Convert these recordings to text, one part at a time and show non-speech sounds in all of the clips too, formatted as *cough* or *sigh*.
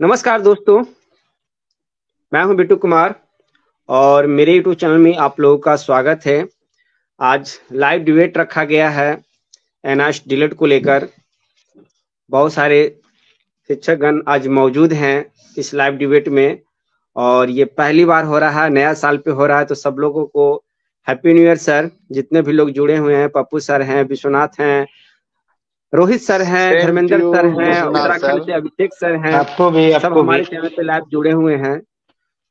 नमस्कार दोस्तों, मैं हूँ बिट्टू कुमार और मेरे यूट्यूब चैनल में आप लोगों का स्वागत है। आज लाइव डिबेट रखा गया है एनआश डिलेट को लेकर। बहुत सारे शिक्षकगण आज मौजूद हैं इस लाइव डिबेट में और ये पहली बार हो रहा है, नया साल पे हो रहा है तो सब लोगों को हैप्पी न्यू ईयर सर जितने भी लोग जुड़े हुए हैं, पप्पू सर हैं, विश्वनाथ हैं रोहित सर हैं धर्मेंद्र सर हैं उत्तराखंड से अभिषेक सर हैं। आपको भी सब हमारे चैनल पे लाइव जुड़े हुए हैं।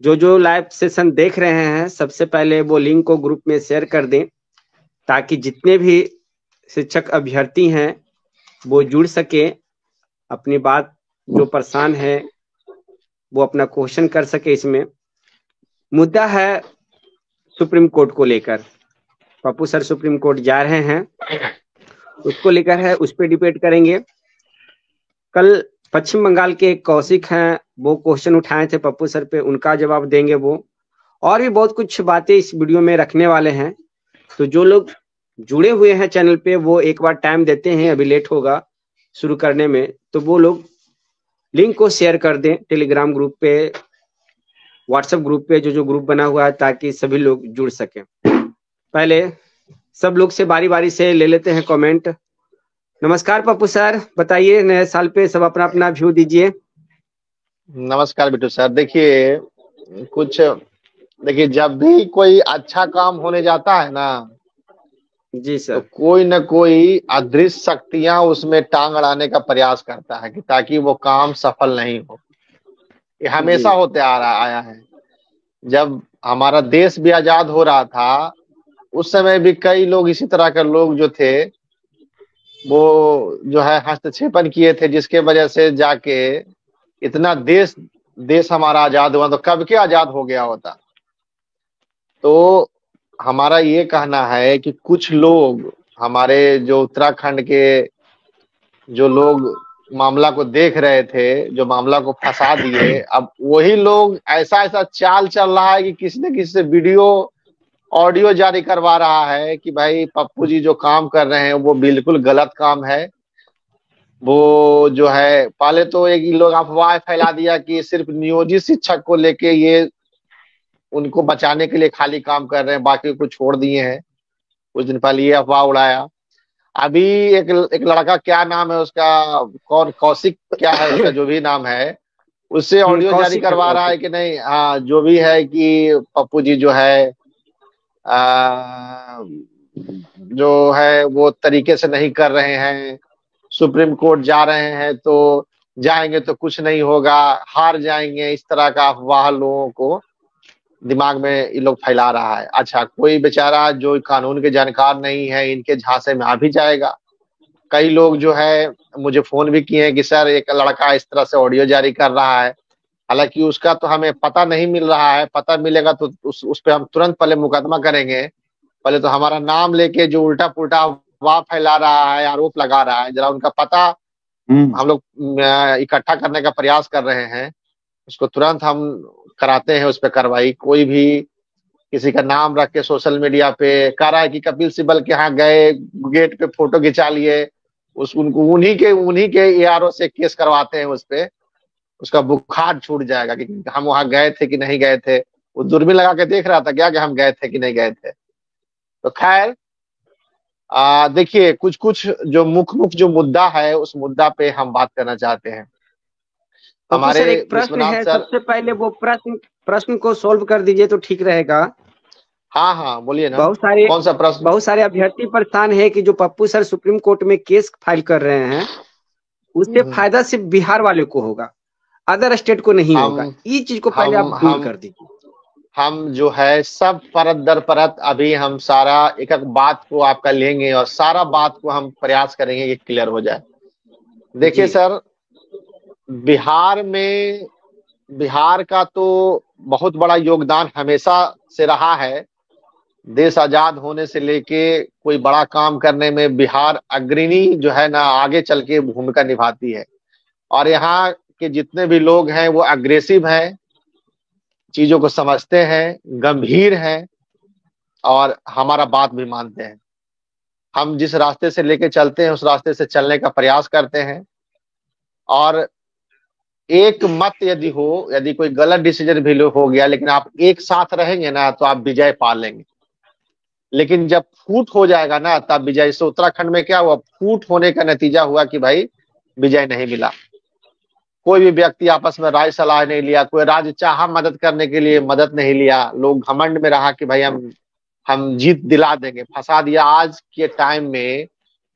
जो जो लाइव सेशन देख रहे हैं सबसे पहले वो लिंक को ग्रुप में शेयर कर दें ताकि जितने भी शिक्षक अभ्यर्थी हैं वो जुड़ सके अपनी बात जो परेशान है वो अपना क्वेश्चन कर सके इसमें। मुद्दा है सुप्रीम कोर्ट को लेकर। पप्पू सर सुप्रीम कोर्ट जा रहे हैं। उसको लेकर है, उस पर डिबेट करेंगे। कल पश्चिम बंगाल के एक कौशिक हैं, वो क्वेश्चन उठाए थे पप्पू सर पे, उनका जवाब देंगे वो। और भी बहुत कुछ बातें इस वीडियो में रखने वाले हैं। तो जो लोग जुड़े हुए हैं चैनल पे, वो एक बार टाइम देते हैं, अभी लेट होगा शुरू करने में। तो वो लोग लिंक को शेयर कर दें टेलीग्राम ग्रुप पे व्हाट्सएप ग्रुप पे, जो जो ग्रुप बना हुआ है, ताकि सभी लोग जुड़ सके। पहले सब लोग से बारी बारी से ले लेते हैं कमेंट नमस्कार पप्पू सर बताइए नए साल पे सब अपना अपना व्यू दीजिए। नमस्कार बिटू सर देखिए कुछ देखिए जब भी कोई अच्छा काम होने जाता है ना जी सर तो सर। कोई ना कोई अदृश्य शक्तियाँ उसमें टांग अड़ाने का प्रयास करता है कि ताकि वो काम सफल नहीं हो। ये हमेशा होते आ रहा आया है। जब हमारा देश भी आज़ाद हो रहा था उस समय भी कई लोग इसी तरह के लोग जो थे, वो जो है हस्तक्षेपन किए थे, जिसके वजह से जाके इतना देश देश हमारा आज़ाद हुआ तो कब के आज़ाद हो गया होता? तो हमारा ये कहना है कि कुछ लोग, हमारे जो उत्तराखंड के जो लोग मामला को देख रहे थे, जो मामला को फंसा दिए, अब वही लोग ऐसा ऐसा चाल चल रहा है कि किसी न किसी से वीडियो ऑडियो जारी करवा रहा है कि भाई पप्पू जी जो काम कर रहे हैं वो बिल्कुल गलत काम है। वो जो है पहले तो एक लोग अफवाह फैला दिया कि सिर्फ़ नियोजित शिक्षक को लेके ये उनको बचाने के लिए खाली काम कर रहे हैं बाकी को छोड़ दिए हैं। कुछ दिन पहले ये अफवाह उड़ाया। अभी एक एक लड़का क्या नाम है उसका कौन कौशिक क्या है उसका जो भी नाम है उससे ऑडियो जारी करवा रहा है कि नहीं हाँ जो भी है कि पप्पू जी जो है जो है, वो तरीके से नहीं कर रहे हैं। सुप्रीम कोर्ट जा रहे हैं तो जाएँगे तो कुछ नहीं होगा। हार जाएँगे, इस तरह का अफवाह लोगों को दिमाग में ये लोग फैला रहा है। अच्छा कोई बेचारा जो कानून के जानकार नहीं है, इनके झांसे में आ भी जाएगा। कई लोग जो है, मुझे फ़ोन भी किए हैं कि, सर, एक लड़का इस तरह से ऑडियो जारी कर रहा है। हालाँकि उसका तो हमें पता नहीं मिल रहा है पता मिलेगा तो उस उस पर हम तुरंत पहले मुकदमा करेंगे। पहले तो हमारा नाम लेके जो उल्टा पुल्टा वाह फैला रहा है आरोप लगा रहा है जरा उनका पता हम लोग इकट्ठा करने का प्रयास कर रहे हैं। उसको तुरंत हम कराते हैं उस पर कार्रवाई। कोई भी किसी का नाम रख के सोशल मीडिया पे कह रहा है कि कपिल सिब्बल के यहाँ गए गेट पे फ़ोटो खिंचा लिए उस उनको उन्हीं के उन्हीं के एआरओ से केस करवाते हैं उस पे। उसका बुखार छूट जाएगा कि हम वहाँ गए थे कि नहीं गए थे। वो दूरबीन लगा के देख रहा था क्या कि हम गए थे कि नहीं गए थे। तो खैर देखिए कुछ कुछ जो मुख्य मुख्य जो मुद्दा है उस मुद्दा पे हम बात करना चाहते हैं। पप्पू हमारे एक प्रश्न है सर सबसे पहले वो प्रश्न प्रश्न को सॉल्व कर दीजिए तो ठीक रहेगा। हाँ हाँ बोलिए ना। बहुत सारे कौन सा प्रश्न? बहुत सारे अभ्यर्थी परेशान है कि जो पप्पू सर सुप्रीम कोर्ट में केस फ़ाइल कर रहे हैं उससे हम्म। फ़ायदा सिर्फ़ बिहार वाले को होगा। अदर स्टेट को नहीं होगा। ये चीज़ को पहले हम- आप दूर कर दीजिए। हम जो है सब परत दर परत अभी हम सारा एक एक बात को आपका लेंगे और सारा बात को हम प्रयास करेंगे कि क्लियर हो जाए। देखिए सर बिहार में बिहार का तो बहुत बड़ा योगदान हमेशा से रहा है। देश आज़ाद होने से लेके कोई बड़ा काम करने में बिहार अग्रणी जो है ना आगे चल के भूमिका निभाती है। और यहाँ के जितने भी लोग हैं, वो अग्रेसिव हैं, चीज़ों को समझते हैं, गंभीर हैं और हमारा बात भी मानते हैं। हम जिस रास्ते से लेके चलते हैं, उस रास्ते से चलने का प्रयास करते हैं और एक मत यदि हो, यदि कोई गलत डिसीज़न भी हो गया, लेकिन आप एक साथ रहेंगे ना तो आप विजय पा लेंगे। लेकिन जब फूट हो जाएगा ना, तब विजय से उत्तराखंड में क्या हुआ? फूट होने का नतीजा हुआ कि भाई, विजय नहीं मिला। कोई भी व्यक्ति आपस में राय सलाह नहीं लिया, कोई राज्य चाह मदद करने के लिए मदद नहीं लिया, लोग घमंड में रहा कि भाई हम हम जीत दिला देंगे। फंसा दिया। आज के टाइम में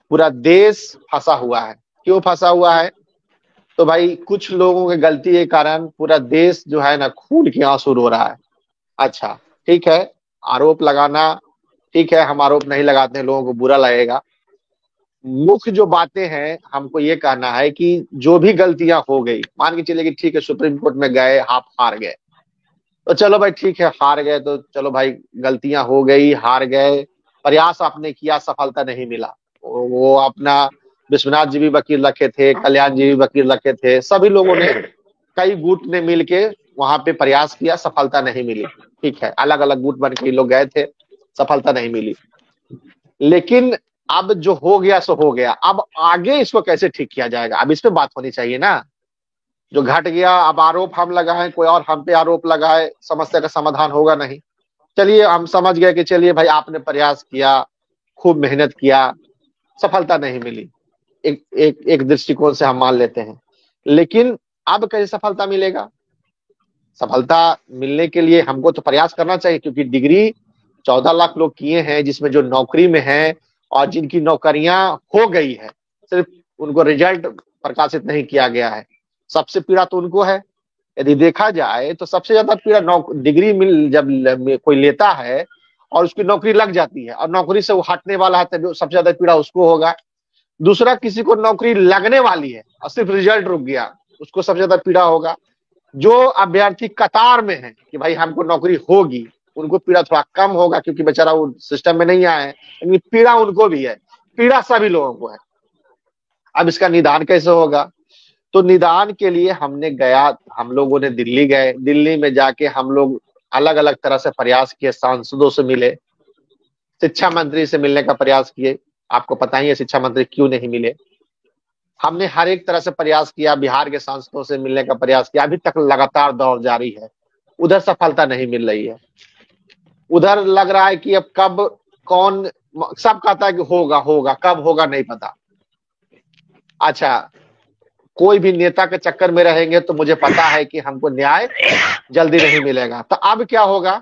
पूरा देश फंसा हुआ है। क्यों फंसा हुआ है? तो भाई कुछ लोगों की गलती के कारण पूरा देश जो है ना खून के आँसू रो रहा है। अच्छा ठीक है। आरोप लगाना, ठीक है। हम आरोप नहीं लगाते हैं लोगों को बुरा लगेगा। मुख्य जो बातें हैं, हमको ये कहना है कि जो भी गलतियाँ हो गई, मान के चलिए कि ठीक है, सुप्रीम कोर्ट में गए, आप हार गए। तो चलो भाई, ठीक है, हार गए तो चलो भाई, गलतियाँ हो गई, हार गए, प्रयास आपने किया, सफलता नहीं मिला। वो अपना विश्वनाथ जी भी वकील रखे थे, कल्याण जी भी वकील रखे थे, सभी लोगों ने, कई गुट ने मिल के वहाँ पे प्रयास किया, सफलता नहीं मिली। ठीक है अलग अलग गुट बन के लोग गए थे, सफलता नहीं मिली। लेकिन अब जो हो गया सो हो गया। अब आगे इसको कैसे ठीक किया जाएगा? अब इस पे बात होनी चाहिए ना। जो घट गया, अब आरोप हम लगाए, कोई और हम पे आरोप लगाए, समस्या का समाधान होगा नहीं। चलिए, हम समझ गए कि चलिए भाई, आपने प्रयास किया, खूब मेहनत किया, सफलता नहीं मिली। एक एक एक दृष्टिकोण से हम मान लेते हैं। लेकिन अब कैसे सफलता मिलेगा? सफलता मिलने के लिए हमको तो प्रयास करना चाहिए, क्योंकि डिग्री चौदह लाख लोग किए हैं, जिसमें जो नौकरी में है और जिनकी नौकरियाँ हो गई है। सिर्फ़ उनको रिज़ल्ट प्रकाशित नहीं किया गया है। सबसे पीड़ा तो उनको है। यदि देखा जाए तो सबसे ज़्यादा पीड़ा डिग्री मिल, जब कोई लेता है और उसकी नौकरी लग जाती है और नौकरी से वो हटने वाला है, तभी सबसे ज़्यादा पीड़ा उसको होगा। दूसरा, किसी को नौकरी लगने वाली है और सिर्फ़ रिज़ल्ट रुक गया, उसको सबसे ज़्यादा पीड़ा होगा। जो अभ्यर्थी कतार में है कि भाई हमको नौकरी होगी उनको पीड़ा थोड़ा कम होगा क्योंकि बेचारा वो सिस्टम में नहीं आए लेकिन पीड़ा उनको भी है। पीड़ा सभी लोगों को है। अब इसका निदान कैसे होगा? तो निदान के लिए हमने गया, हम लोगों ने दिल्ली गए। दिल्ली में जाके हम लोग अलग अलग तरह से प्रयास किए, सांसदों से मिले, शिक्षा मंत्री से मिलने का प्रयास किए। आपको पता ही है शिक्षा मंत्री क्यों नहीं मिले। हमने हर एक तरह से प्रयास किया, बिहार के सांसदों से मिलने का प्रयास किया। अभी तक लगातार दौर जारी है। उधर सफलता नहीं मिल रही है। उधर लग रहा है कि अब कब कौन, सब कहता है कि होगा होगा, कब होगा नहीं पता। अच्छा कोई भी नेता के चक्कर में रहेंगे तो मुझे पता है कि हमको न्याय जल्दी नहीं मिलेगा। तो अब क्या होगा?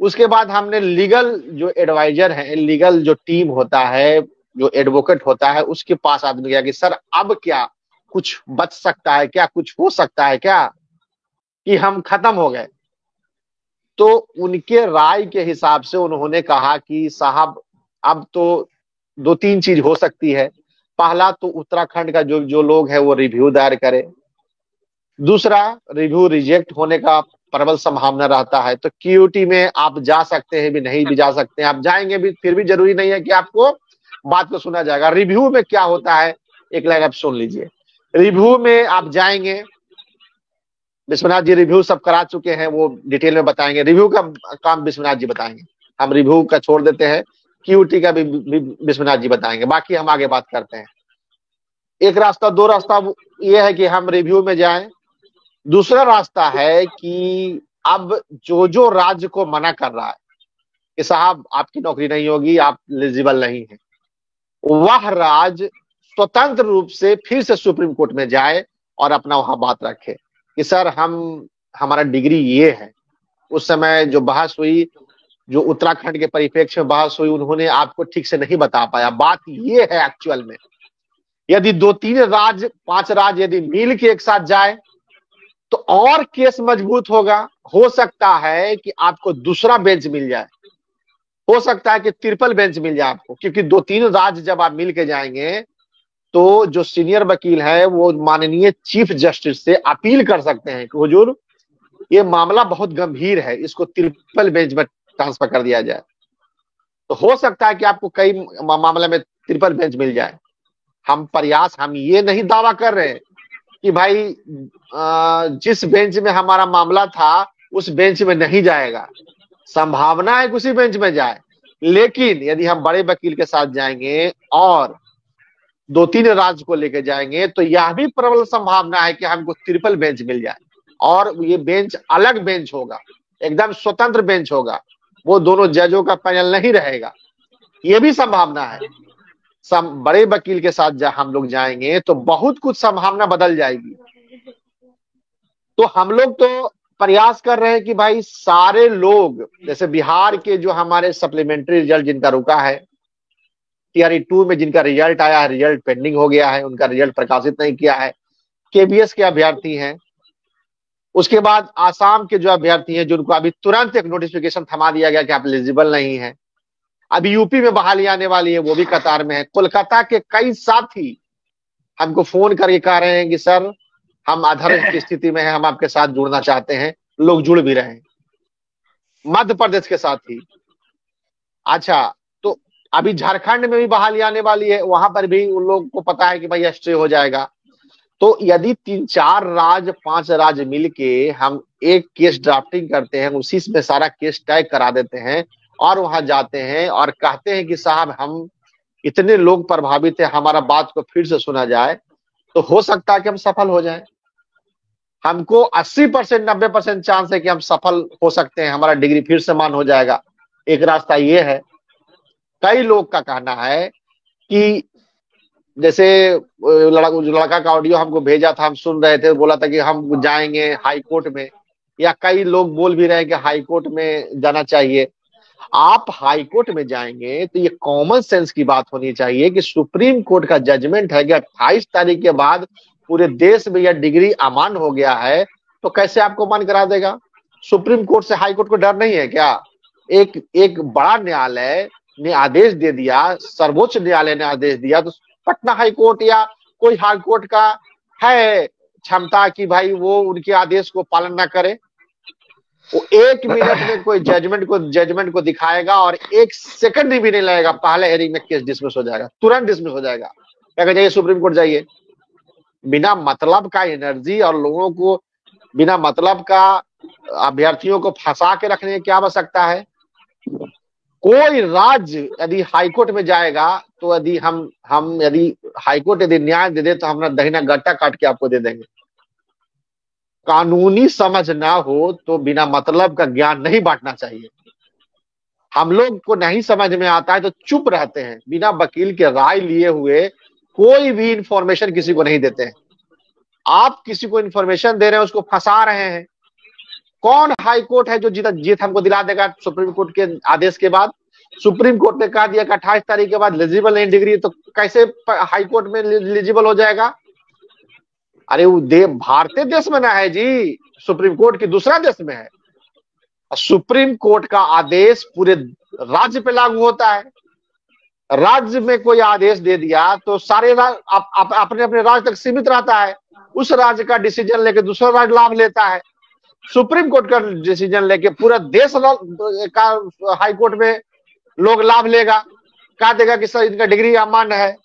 उसके बाद हमने लीगल जो एडवाइजर है, लीगल जो टीम होता है, जो एडवोकेट होता है, उसके पास आदमी गया कि, सर, अब क्या कुछ बच सकता है, क्या कुछ हो सकता है, क्या? कि हम खत्म हो गए। तो उनके राय के हिसाब से उन्होंने कहा कि साहब, अब तो दो तीन चीज़ हो सकती है। पहला तो उत्तराखंड का जो जो लोग है, वो रिव्यू दायर करे। दूसरा रिव्यू रिजेक्ट होने का प्रबल संभावना रहता है। तो क्यूटी में आप जा सकते हैं भी, नहीं भी जा सकते हैं। आप जाएँगे भी, फिर भी ज़रूरी नहीं है कि आपको बात को सुना जाएगा। रिव्यू में क्या होता है, एक लाइन आप सुन लीजिए। रिव्यू में आप जाएँगे विश्वनाथ जी रिव्यू सब करा चुके हैं, वो डिटेल में बताएँगे। रिव्यू का काम विश्वनाथ जी बताएँगे। हम रिव्यू का छोड़ देते हैं क्यूटी का भी विश्वनाथ जी बताएँगे। बाकी हम आगे बात करते हैं। एक रास्ता, दो रास्ता ये है कि हम रिव्यू में जाएँ। दूसरा रास्ता है कि अब जो जो राज्य को मना कर रहा है, कि साहब, आपकी नौकरी नहीं होगी, आप एलिजिबल नहीं है। वह राज्य स्वतंत्र रूप से फिर से सुप्रीम कोर्ट में जाए और अपना वहाँ बात रखे। कि सर हम, हमारा डिग्री ये है। उस समय जो बहस हुई, जो उत्तराखंड के परिप्रेक्ष्य में बहस हुई, उन्होंने आपको ठीक से नहीं बता पाया। बात ये है एक्चुअल में, यदि दो तीन राज्य पाँच राज्य यदि मिल के एक साथ जाए तो और केस मज़बूत होगा। हो सकता है कि आपको दूसरा बेंच मिल जाए। हो सकता है कि ट्रिपल बेंच मिल जाए आपको, क्योंकि दो तीन राज्य जब आप मिल के जाएँगे तो जो सीनियर वकील है, वो माननीय चीफ जस्टिस से अपील कर सकते हैं कि, हुजूर, ये मामला बहुत गंभीर है, इसको ट्रिपल बेंच में ट्रांसफ़र कर दिया जाए। तो हो सकता है कि आपको कई मामले में ट्रिपल बेंच मिल जाए। हम प्रयास, हम ये नहीं दावा कर रहे कि भाई जिस बेंच में हमारा मामला था, उस बेंच में नहीं जाएगा। संभावना है कि उसी बेंच में जाए। लेकिन यदि हम बड़े वकील के साथ जाएँगे और दो तीन राज्य को लेकर जाएँगे तो यह भी प्रबल संभावना है कि हमको ट्रिपल बेंच मिल जाए। और ये बेंच अलग बेंच होगा, एकदम स्वतंत्र बेंच होगा। वो दोनों जजों का पैनल नहीं रहेगा। ये भी संभावना है। सम, बड़े वकील के साथ हम लोग जाएँगे तो बहुत कुछ संभावना बदल जाएगी। तो हम लोग तो प्रयास कर रहे हैं कि भाई सारे लोग, जैसे बिहार के जो हमारे सप्लीमेंट्री रिज़ल्ट जिनका रुका है टीआरई टू में जिनका रिज़ल्ट आया है, रिज़ल्ट पेंडिंग हो गया है, उनका रिज़ल्ट प्रकाशित नहीं किया है। केबीएस के अभ्यर्थी हैं। उसके बाद आसाम के जो अभ्यर्थी हैं, जिनको अभी तुरंत एक नोटिफिकेशन थमा दिया गया कि आप एलिजिबल नहीं है। अभी यूपी में बहाली आने वाली है, वो भी कतार में है। कोलकाता के कई साथी हमको फ़ोन करके कह रहे हैं कि, सर, हम अधर की स्थिति में है, हम आपके साथ जुड़ना चाहते हैं। लोग जुड़ भी रहे हैं। मध्य प्रदेश के साथ। ही अच्छा अभी झारखंड में भी बहाली आने वाली है, वहाँ पर भी उन लोग को पता है कि भाई स्टे हो जाएगा। तो यदि तीन, चार राज्य पाँच राज्य मिलके हम एक केस ड्राफ्टिंग करते हैं, उसी में सारा केस टैग करा देते हैं और वहाँ जाते हैं और कहते हैं कि साहब हम इतने लोग प्रभावित है, हमारा बात को फिर से सुना जाए तो हो सकता है कि हम सफल हो जाए। हमको 80 परसेंट, नब्बे परसेंट चांस है कि हम सफल हो सकते हैं, हमारा डिग्री फिर से मान हो जाएगा। एक रास्ता ये है कई लोग का कहना है कि जैसे लड़का लड़का का ऑडियो हमको भेजा था, हम सुन रहे थे, बोला था कि हम जाएँगे हाई कोर्ट में। या कई लोग बोल भी रहे हैं कि हाई कोर्ट में जाना चाहिए। आप हाई कोर्ट में जाएँगे तो ये कॉमन सेंस की बात होनी चाहिए कि सुप्रीम कोर्ट का जजमेंट है कि अट्ठाईस तारीख के बाद पूरे देश में यह डिग्री अमान हो गया है तो कैसे आपको मान करा देगा? सुप्रीम कोर्ट से हाई कोर्ट को डर नहीं है क्या? एक एक बड़ा न्यायालय ने आदेश दे दिया, सर्वोच्च न्यायालय ने आदेश दिया तो पटना हाई कोर्ट या कोई हाई कोर्ट का है क्षमता कि भाई वो उनके आदेश को पालन ना करे? वो एक मिनट में कोई जजमेंट को जजमेंट को दिखाएगा और एक सेकंड भी नहीं लगेगा। पहले हेरिंग में केस डिसमिस हो जाएगा, तुरंत डिसमिस हो जाएगा। क्या कह जाइए सुप्रीम कोर्ट जाइए। बिना मतलब का एनर्जी और लोगों को बिना मतलब का अभ्यर्थियों को फंसा के रखने की क्या आवश्यकता है? कोई राज्य यदि हाईकोर्ट में जाएगा तो यदि हम हम यदि हाईकोर्ट यदि न्याय दे दे तो हम दहीना गट्टा काट के आपको दे देंगे। कानूनी समझ ना हो तो बिना मतलब का ज्ञान नहीं बांटना चाहिए। हम लोग को नहीं समझ में आता है तो चुप रहते हैं। बिना वकील के राय लिए हुए कोई भी इंफॉर्मेशन किसी को नहीं देते हैं। आप किसी को इंफॉर्मेशन दे रहे हैं, उसको फंसा रहे हैं। कौन हाई कोर्ट है जो जीत जीत हमको दिला देगा सुप्रीम कोर्ट के आदेश के बाद? सुप्रीम कोर्ट ने कहा दिया कि अट्ठाईस तारीख के बाद एलिजिबल नहीं डिग्री तो कैसे हाई कोर्ट में एलिजिबल हो जाएगा? अरे वो दे, भारतीय देश में ना है जी, सुप्रीम कोर्ट की दूसरा देश में है। सुप्रीम कोर्ट का आदेश पूरे राज्य पे लागू होता है। राज्य में कोई आदेश दे दिया तो सारे राज अपने अपने राज्य तक सीमित रहता है। उस राज्य का डिसीज़न लेके दूसरा राज्य लाभ लेता है। सुप्रीम कोर्ट का डिसीज़न लेके पूरा देश का हाई कोर्ट में लोग लाभ लेगा। कहा देगा कि सर, इनका डिग्री अमान्य है।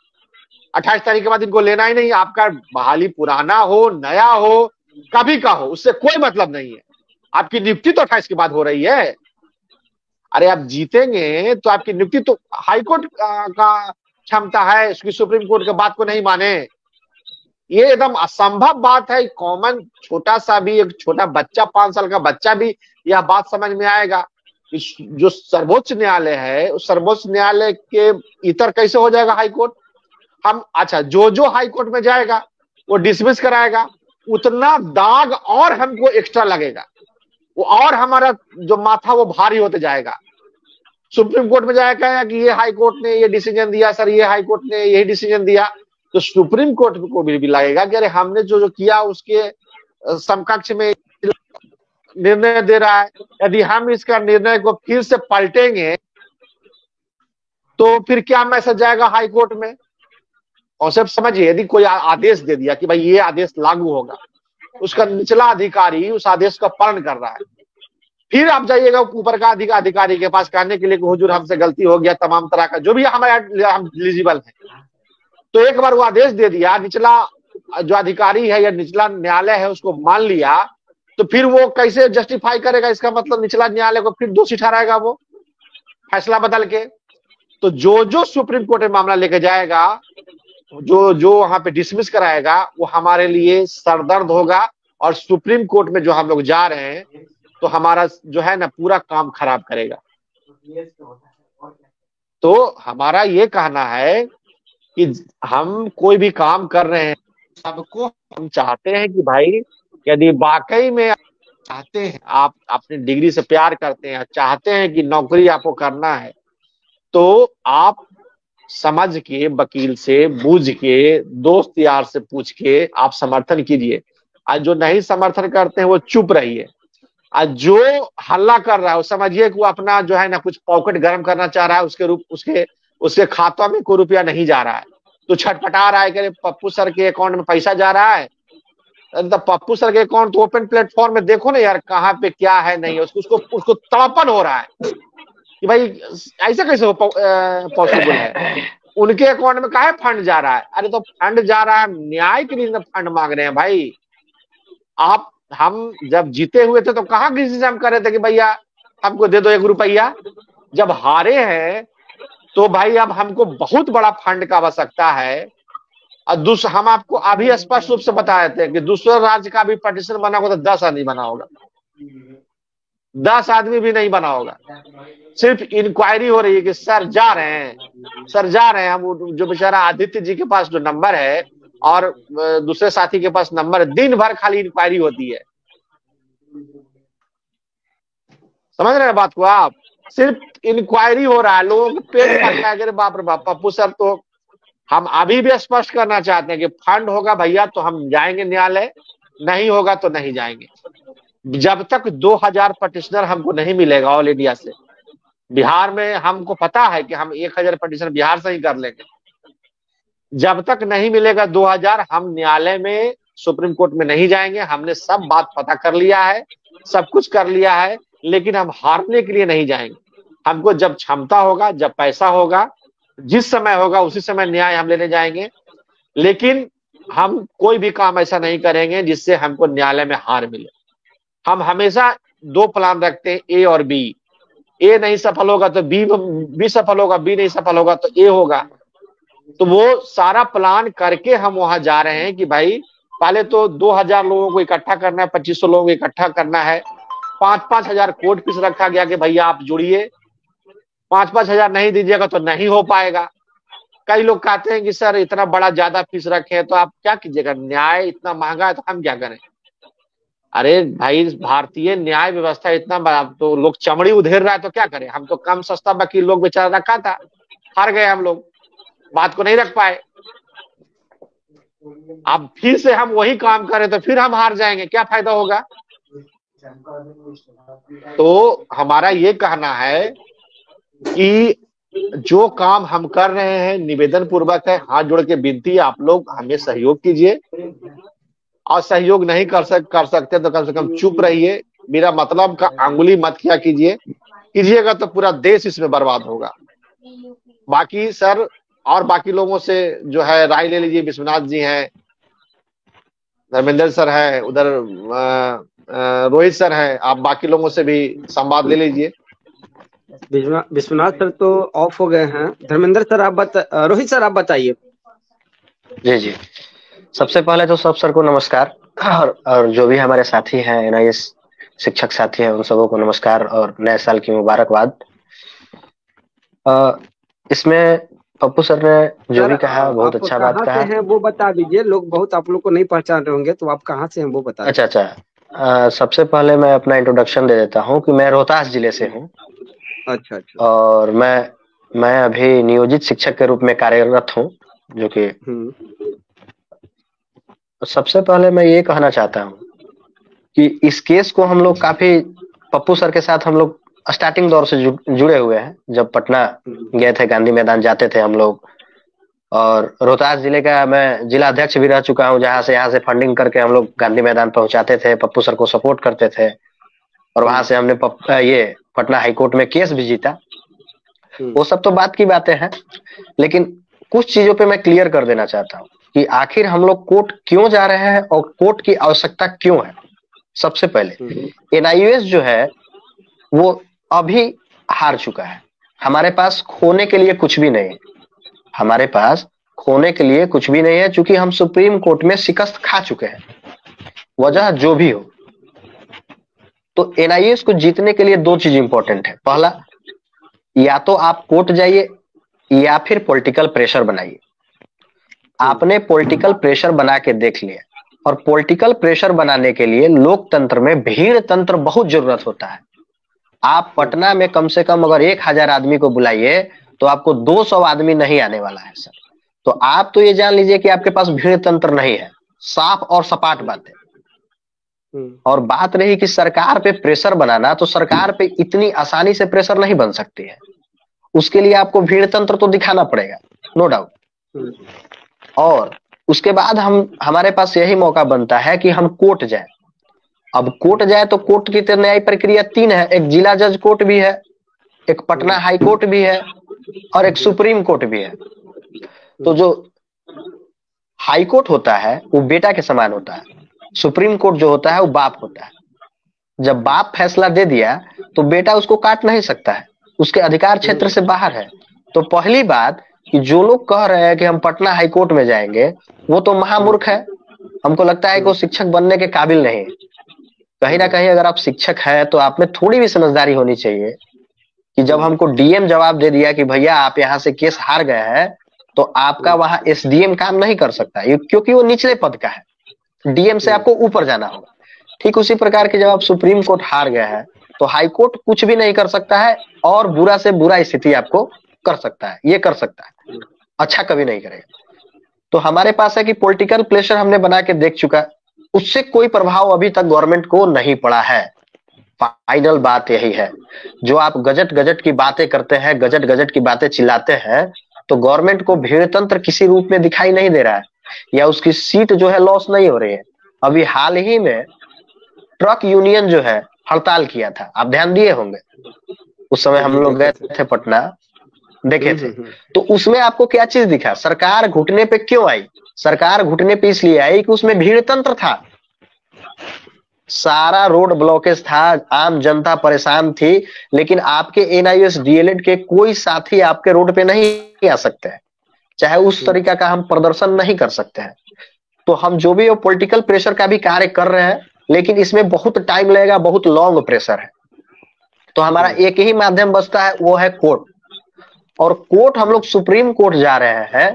अट्ठाईस तारीख के बाद इनको लेना ही नहीं। आपका बहाली पुराना हो, नया हो, कभी का हो, उससे कोई मतलब नहीं है। आपकी नियुक्ति तो अट्ठाईस के बाद हो रही है। अरे, आप जीतेंगे तो आपकी नियुक्ति तो हाईकोर्ट का क्षमता है। उसकी सुप्रीम कोर्ट के बात को नहीं माने। ये एकदम असंभव बात है। कॉमन छोटा सा भी, एक छोटा बच्चा, पाँच साल का बच्चा भी यह बात समझ में आएगा। कि जो सर्वोच्च न्यायालय है, उस सर्वोच्च न्यायालय के इतर कैसे हो जाएगा हाईकोर्ट हम अच्छा जो जो हाईकोर्ट में जाएगा, वो डिसमिस कराएगा। उतना दाग और हमको एक्स्ट्रा लगेगा। वो और हमारा जो माथा, वो भारी होते जाएगा। सुप्रीम कोर्ट में जाएगा कि ये हाई कोर्ट ने ये डिसीज़न दिया, सर, ये हाई कोर्ट ने यही डिसीज़न दिया। तो सुप्रीम कोर्ट को भी, भी लगेगा कि अरे हमने जो जो किया उसके समकक्ष में निर्णय दे रहा है। यदि हम इसका निर्णय को फिर से पलटेंगे तो फिर क्या मैसेज जाएगा हाई कोर्ट में? और सब समझिए यदि कोई आदेश दे दिया कि भाई ये आदेश लागू होगा उसका निचला अधिकारी उस आदेश का पालन कर रहा है। फिर आप जाइएगा ऊपर का अधिकारी के पास कहने के लिए हुजूर हमसे गलती हो गया तमाम तरह का जो भी हमारे हम एलिजिबल है। तो एक बार वो आदेश दे दिया, निचला जो अधिकारी है या निचला न्यायालय है उसको मान लिया तो फिर वो कैसे जस्टिफाई करेगा इसका मतलब? निचला न्यायालय को फिर दोषी ठहराएगा वो, फैसला बदल के। तो जो जो सुप्रीम कोर्ट में मामला लेके जाएगा, जो जो वहाँ पे डिसमिस कराएगा, वो हमारे लिए सरदर्द होगा और सुप्रीम कोर्ट में जो हम लोग जा रहे हैं तो हमारा जो है ना, पूरा काम खराब करेगा। तो हमारा ये कहना है कि हम कोई भी काम कर रहे हैं, सबको हम चाहते हैं कि भाई यदि वाकई में चाहते हैं, आप अपनी डिग्री से प्यार करते हैं, चाहते हैं कि नौकरी आपको करना है तो आप समझ के, वकील से, बूझ के, दोस्त यार से पूछ के आप समर्थन कीजिए। आज जो नहीं समर्थन करते हैं, वो चुप रहिए। आज जो हल्ला कर रहा है, वो समझिए कि वो अपना जो है ना कुछ पॉकेट गर्म करना चाह रहा है, उसके रूप, उसके उसके खातों में कोई रुपया नहीं जा रहा है। तो छटपटा रहा है कि पप्पू सर के अकाउंट में पैसा जा रहा है। तो पप्पू सर के अकाउंट तो ओपन प्लेटफॉर्म में देखो ना यार, कहाँ पे क्या है, नहीं उसको उसको उसको तड़पन हो रहा है। कि भाई, ऐसा कैसे पॉसिबल है? उनके अकाउंट में कहा फंड जा रहा है? अरे तो फंड जा रहा है, न्याय के लिए फंड मांग रहे हैं भाई। आप, हम जब जीते हुए थे तो कहा हम कर रहे थे कि भैया, हमको दे दो एक रुपया? जब हारे हैं तो भाई अब हमको बहुत बड़ा फंड का आवश्यकता है। और दूसरा हम आपको अभी स्पष्ट रूप से बताए थे कि दूसरे राज्य का भी पटिशन बना होगा तो दस आदमी बना होगा। दस आदमी भी नहीं बना होगा। सिर्फ़ इंक्वायरी हो रही है कि सर जा रहे हैं। सर जा रहे हैं, हम जो बेचारा आदित्य जी के पास जो नंबर है और दूसरे साथी के पास नंबर दिन भर खाली इंक्वायरी होती है। समझ रहे हैं बात को आप? सिर्फ़ इंक्वायरी हो रहा है। लोगों के पेट फट रहा बाप रे बाप, पप्पू सर तो हम अभी भी स्पष्ट करना चाहते हैं कि फंड होगा भैया तो हम जाएँगे न्यायालय, नहीं होगा तो नहीं जाएँगे। जब तक 2000 पटिशनर हमको नहीं मिलेगा ऑल इंडिया से, बिहार में हमको पता है कि हम 1000 पटिशनर बिहार से ही कर लेंगे। जब तक नहीं मिलेगा 2000 हम न्यायालय में, सुप्रीम कोर्ट में नहीं जाएँगे। हमने सब बात पता कर लिया है, सब कुछ कर लिया है। लेकिन हम हारने के लिए नहीं जाएँगे। हमको जब क्षमता होगा, जब पैसा होगा, जिस समय होगा, उसी समय न्याय हम लेने जाएँगे। लेकिन हम कोई भी काम ऐसा नहीं करेंगे जिससे हमको न्यायालय में हार मिले। हम हमेशा दो प्लान रखते हैं, ए और बी। ए नहीं सफल होगा तो बी बी सफल होगा, बी नहीं सफल होगा तो ए होगा। तो वो सारा प्लान करके हम वहाँ जा रहे हैं कि भाई, पहले तो 2000 लोगों को इकट्ठा करना है 2500 लोगों को इकट्ठा करना है। पाँच पाँच हज़ार कोर्ट फ़ीस रखा गया कि भैया आप जुड़िए? पाँच पाँच हज़ार नहीं दीजिएगा तो नहीं हो पाएगा। कई लोग कहते हैं कि सर इतना बड़ा ज़्यादा फ़ीस रखे तो आप क्या कीजिएगा? न्याय इतना महँगा है तो हम क्या करें? अरे भाई, भारतीय न्याय व्यवस्था इतना बड़ा तो लोग चमड़ी उधेर रहा है तो क्या करें? हम तो कम सस्ता वकील लोग बेचारा रखा था। हार गए हम लोग। बात को नहीं रख पाए। अब फिर से हम वही काम करें तो फिर हम हार जाएँगे। क्या फ़ायदा होगा? तो हमारा ये कहना है कि जो काम हम कर रहे हैं निवेदन पूर्वक है, हाथ जोड़ के विनती आप लोग हमें सहयोग कीजिए। और सहयोग नहीं कर सक, कर सकते तो कम से कम चुप रहिए। मेरा मतलब का अंगुली मत किया कीजिए। कीजिएगा तो पूरा देश इसमें बर्बाद होगा। बाकी सर, और बाकी लोगों से जो है राय ले लीजिए। विश्वनाथ जी हैं, धर्मेंद्र सर है, उधर रोहित सर है आप बाकी लोगों से भी संवाद ले लीजिए। विश्वनाथ सर तो ऑफ़ हो गए हैं। धर्मेंद्र सर आप बता रोहित सर आप बताइए। जी जी। सबसे पहले तो सब सर को नमस्कार और, और जो भी हमारे साथी हैं एनआईएस शिक्षक साथी हैं उन सबों को नमस्कार और नए साल की मुबारकबाद। इसमें पप्पू सर ने जो भी कहा बहुत अच्छा बात कहा। है वो बता दीजिए लोग बहुत आप लोग को नहीं पहचान रहे होंगे तो आप कहाँ से हैं वो बता अच्छा अच्छा। आ, सबसे पहले मैं अपना इंट्रोडक्शन दे देता हूँ कि मैं रोहतास ज़िले से हूँ अच्छा अच्छा और मैं मैं अभी नियोजित शिक्षक के रूप में कार्यरत हूँ जो कि हम्म। सबसे पहले मैं ये कहना चाहता हूँ कि इस केस को हम लोग काफ़ी पप्पू सर के साथ हम लोग स्टार्टिंग दौर से जुड़े हुए हैं जब पटना हम्म। गए थे गांधी मैदान जाते थे हम लोग और रोहतास ज़िले का मैं जिला अध्यक्ष भी रह चुका हूँ जहाँ से यहाँ से फंडिंग करके हम लोग गांधी मैदान पहुंचाते थे पप्पू सर को सपोर्ट करते थे। और वहाँ से हमने पप, ये पटना हाईकोर्ट में केस भी जीता। हम्म। वो सब तो बात की बातें हैं लेकिन कुछ चीज़ों पे मैं क्लियर कर देना चाहता हूँ कि आखिर हम लोग कोर्ट क्यों जा रहे हैं और कोर्ट की आवश्यकता क्यों है? सबसे पहले एनआईयूएस हम्म। जो है वो अभी हार चुका है। हमारे पास खोने के लिए कुछ भी नहीं हमारे पास खोने के लिए कुछ भी नहीं है क्योंकि हम सुप्रीम कोर्ट में शिकस्त खा चुके हैं। वजह जो भी हो। तो एनआईएस को जीतने के लिए दो चीज़ इंपॉर्टेंट है। पहला, या तो आप कोर्ट जाइए, या फिर पॉलिटिकल प्रेशर बनाइए। आपने पॉलिटिकल प्रेशर बना के देख लिया। और पॉलिटिकल प्रेशर बनाने के लिए लोकतंत्र में भीड़ तंत्र बहुत ज़रूरत होता है। आप पटना में कम से कम अगर एक हज़ार आदमी को बुलाइए तो आपको दो सौ आदमी नहीं आने वाला है सर। तो आप तो ये जान लीजिए कि आपके पास भीड़ तंत्र नहीं है। साफ़ और सपाट बात है। हम्म, और बात रही कि सरकार पे प्रेशर बनाना तो सरकार पे इतनी आसानी से प्रेशर नहीं बन सकती है। उसके लिए आपको भीड़ तंत्र तो दिखाना पड़ेगा नो डाउट। हम्म, और उसके बाद हम हमारे पास यही मौका बनता है कि हम कोर्ट जाए। अब कोर्ट जाए तो कोर्ट की तो न्याय प्रक्रिया तीन है। एक जिला जज कोर्ट भी है एक पटना हाई कोर्ट भी है और एक सुप्रीम कोर्ट भी है। तो जो हाई कोर्ट होता है, वो बेटा के समान होता है। सुप्रीम कोर्ट जो होता है, वो बाप होता है। जब बाप फैसला दे दिया तो बेटा उसको काट नहीं सकता है। उसके अधिकार क्षेत्र से बाहर है। तो पहली बात कि जो लोग कह रहे हैं कि हम पटना हाई कोर्ट में जाएँगे, वो तो महामूर्ख है। हमको लगता है कि वो शिक्षक बनने के काबिल नहीं है। कहीं ना कहीं अगर आप शिक्षक है तो आप में थोड़ी भी समझदारी होनी चाहिए। कि जब हमको डीएम जवाब दे दिया कि भैया आप यहाँ से केस हार गए हैं तो आपका वहाँ एसडीएम काम नहीं कर सकता। क्योंकि वो निचले पद का है। डीएम से आपको ऊपर जाना होगा। ठीक उसी प्रकार के जब आप सुप्रीम कोर्ट हार गए हैं तो हाई कोर्ट कुछ भी नहीं कर सकता है और बुरा से बुरा स्थिति आपको कर सकता है, ये कर सकता है। अच्छा कभी नहीं करेगा। तो हमारे पास है कि पॉलिटिकल प्रेशर हमने बना के देख चुका उससे कोई प्रभाव अभी तक गवर्नमेंट को नहीं पड़ा है। फाइनल बात यही है। जो आप गजट गजट की बातें करते हैं गजट गजट की बातें चिल्लाते हैं तो गवर्नमेंट को भीड़ तंत्र किसी रूप में दिखाई नहीं दे रहा है या उसकी सीट जो है लॉस नहीं हो रही है। अभी हाल ही में ट्रक यूनियन जो है हड़ताल किया था। आप ध्यान दिए होंगे। उस समय हम लोग गए थे पटना देखे थे। हम्म, हम्म, तो उसमें आपको क्या चीज़ दिखा? सरकार घुटने पे क्यों आई? सरकार घुटने पे इसलिए आई कि उसमें भीड़ तंत्र था। सारा रोड ब्लॉकेज था आम जनता परेशान थी लेकिन आपके एनआईएस डीएलएड के कोई साथी आपके रोड पे नहीं आ सकते हैं। चाहे उस तरीका का हम प्रदर्शन नहीं कर सकते हैं। तो हम जो भी पॉलिटिकल प्रेशर का भी कार्य कर रहे हैं लेकिन इसमें बहुत टाइम लगेगा बहुत लॉन्ग प्रेशर है। तो हमारा एक ही माध्यम बचता है वो है कोर्ट और कोर्ट हम लोग सुप्रीम कोर्ट जा रहे हैं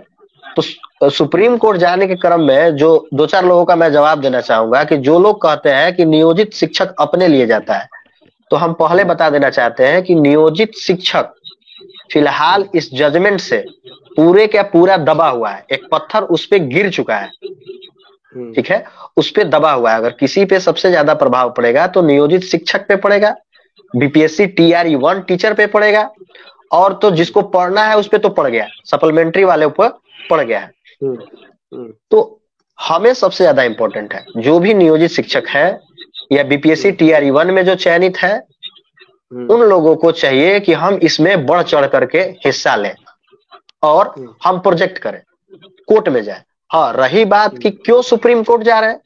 तो सुप्रीम कोर्ट जाने के क्रम में जो दो चार लोगों का मैं जवाब देना चाहूँगा कि जो लोग कहते हैं कि नियोजित शिक्षक अपने लिए जाता है तो हम पहले बता देना चाहते हैं कि नियोजित शिक्षक फ़िलहाल इस जजमेंट से पूरे का पूरा दबा हुआ है। एक पत्थर उस पे गिर चुका है। हम्म, ठीक है? उस पे दबा हुआ है। अगर किसी पे सबसे ज़्यादा प्रभाव पड़ेगा तो नियोजित शिक्षक पे पड़ेगा बीपीएससी टीआरई वन टीचर पे पड़ेगा और तो जिसको पढ़ना है उस पर तो पड़ गया। सप्लीमेंट्री वाले ऊपर पड़ गया है। तो हमें सबसे ज़्यादा इंपॉर्टेंट है। जो भी नियोजित शिक्षक है या बीपीएससी टीआरई वन में जो चयनित है हम्म, उन लोगों को चाहिए कि हम इसमें बढ़ चढ़ करके हिस्सा लें और हम्म। हम प्रोजेक्ट करें कोर्ट में जाए। हाँ रही बात कि क्यों सुप्रीम कोर्ट जा रहे हैं?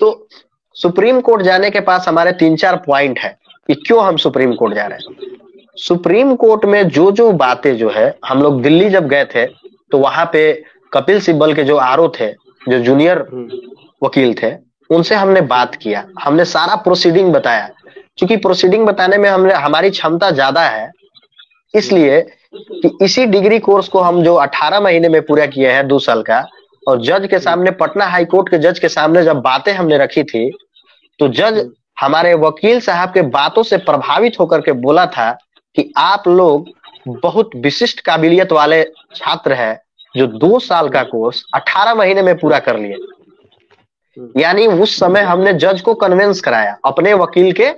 तो सुप्रीम कोर्ट जाने के पास हमारे तीन चार पॉइंट है कि क्यों हम सुप्रीम कोर्ट जा रहे हैं। सुप्रीम कोर्ट में जो जो बातें जो है हम लोग दिल्ली जब गए थे तो वहाँ पे कपिल सिब्बल के जो आर थे जो जूनियर हम्म, वकील थे उनसे हमने बात किया। हमने सारा प्रोसीडिंग बताया। क्योंकि प्रोसीडिंग बताने में हमने हमारी क्षमता ज़्यादा है इसलिए कि इसी डिग्री कोर्स को हम जो 18 महीने में पूरा किए हैं दो साल का और जज के सामने पटना हाई कोर्ट के जज के सामने जब बातें हमने रखी थी तो जज हमारे वकील साहब के बातों से प्रभावित होकर के बोला था कि आप लोग बहुत विशिष्ट काबिलियत वाले छात्र हैं जो दो साल का कोर्स 18 महीने में पूरा कर लिए। यानी उस समय हमने जज को कन्विंस कराया अपने वकील के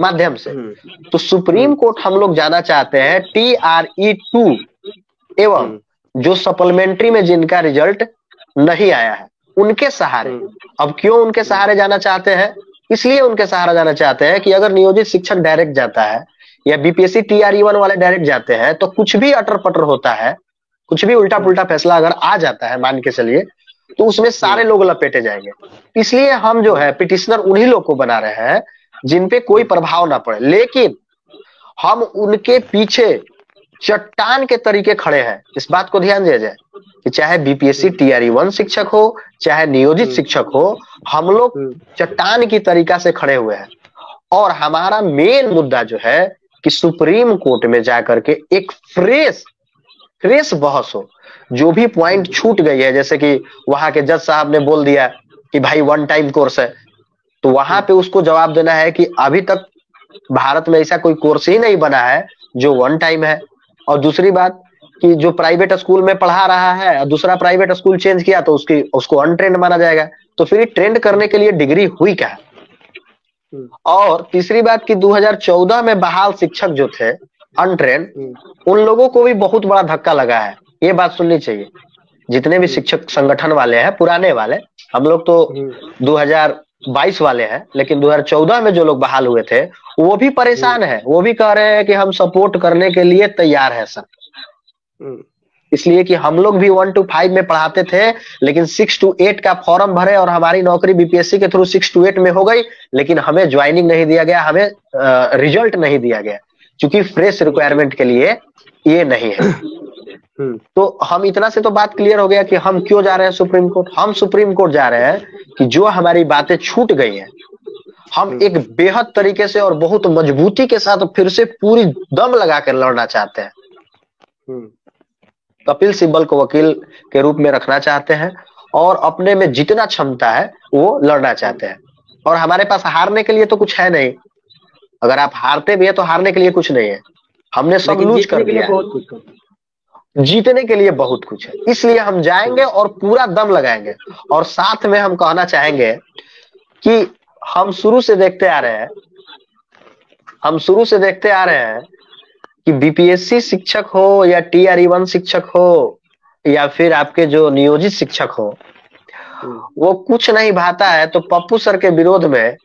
माध्यम से। हम्म, तो सुप्रीम कोर्ट हम लोग जाना चाहते हैं टी आर ई टू एवं हम्म, जो सप्लीमेंट्री में जिनका रिज़ल्ट नहीं आया है उनके सहारे। हम्म, अब क्यों उनके सहारे जाना चाहते हैं? इसलिए उनके सहारा जाना चाहते हैं कि अगर नियोजित शिक्षक डायरेक्ट जाता है या बीपीएससी टीआरई वन वाले डायरेक्ट जाते हैं तो कुछ भी अटर पटर होता है कुछ भी उल्टा पुल्टा फैसला अगर आ जाता है मान के चलिए तो उसमें सारे लोग लपेटे जाएँगे। इसलिए हम जो है पिटिशनर उन्हीं लोग को बना रहे हैं जिन पे कोई प्रभाव ना पड़े। लेकिन हम उनके पीछे चट्टान के तरीके खड़े हैं। इस बात को ध्यान दिया जाए कि चाहे बीपीएससी टीआरई वन शिक्षक हो चाहे नियोजित हम्म। शिक्षक हो हम लोग हम्म, चट्टान की तरीका से खड़े हुए हैं। और हमारा मेन मुद्दा जो है कि सुप्रीम कोर्ट में जाकर के एक फ्रेश फ्रेश बहस हो। जो भी पॉइंट छूट गई है जैसे कि वहाँ के जज साहब ने बोल दिया कि भाई वन टाइम कोर्स है। तो वहाँ पे उसको जवाब देना है कि अभी तक भारत में ऐसा कोई कोर्स ही नहीं बना है जो वन टाइम है। और दूसरी बात कि जो प्राइवेट स्कूल में पढ़ा रहा है और दूसरा प्राइवेट स्कूल चेंज किया तो उसकी उसको अनट्रेंड माना जाएगा। तो फिर ट्रेंड करने के लिए डिग्री हुई क्या? हम्म, और तीसरी बात कि 2014 में बहाल शिक्षक जो थे अनट्रेंड हम्म, उन लोगों को भी बहुत बड़ा धक्का लगा है। ये बात सुननी चाहिए। जितने भी शिक्षक संगठन वाले हैं पुराने वाले हम लोग तो हम्म, 2022 वाले हैं लेकिन 2014 में जो लोग बहाल हुए थे वो भी परेशान है। वो भी कह रहे हैं कि हम सपोर्ट करने के लिए तैयार है सर हम्म, इसलिए कि हम लोग भी वन टू फाइव में पढ़ाते थे लेकिन सिक्स टू एट का फॉर्म भरे और हमारी नौकरी बीपीएससी के थ्रू सिक्स टू एट में हो गई लेकिन हमें ज्वाइनिंग नहीं दिया गया हमें रिज़ल्ट नहीं दिया गया। क्योंकि फ्रेश रिक्वायरमेंट के लिए ये नहीं है। *coughs* हम्म, तो हम इतना से तो बात क्लियर हो गया कि हम क्यों जा रहे हैं सुप्रीम कोर्ट? हम सुप्रीम कोर्ट जा रहे हैं कि जो हमारी बातें छूट गई हैं हम एक बेहद तरीके से और बहुत मजबूती के साथ फिर से पूरी दम लगा कर लड़ना चाहते हैं। हम्म, कपिल सिब्बल को वकील के रूप में रखना चाहते हैं और अपने में जितना क्षमता है वो लड़ना चाहते हैं। और हमारे पास हारने के लिए तो कुछ है नहीं। अगर आप हारते भी है तो हारने के लिए कुछ नहीं है हमने सब लूज कर के लिए दिया। बहुत कुछ। जीतने के लिए बहुत कुछ है इसलिए हम जाएँगे और पूरा दम लगाएँगे और साथ में हम कहना चाहेंगे कि हम शुरू से देखते आ रहे हैं हम शुरू से देखते आ रहे हैं कि बीपीएससी शिक्षक हो या टीआरई वन शिक्षक हो या फिर आपके जो नियोजित शिक्षक हो हम्म, वो कुछ नहीं भाता है तो पप्पू सर के विरोध में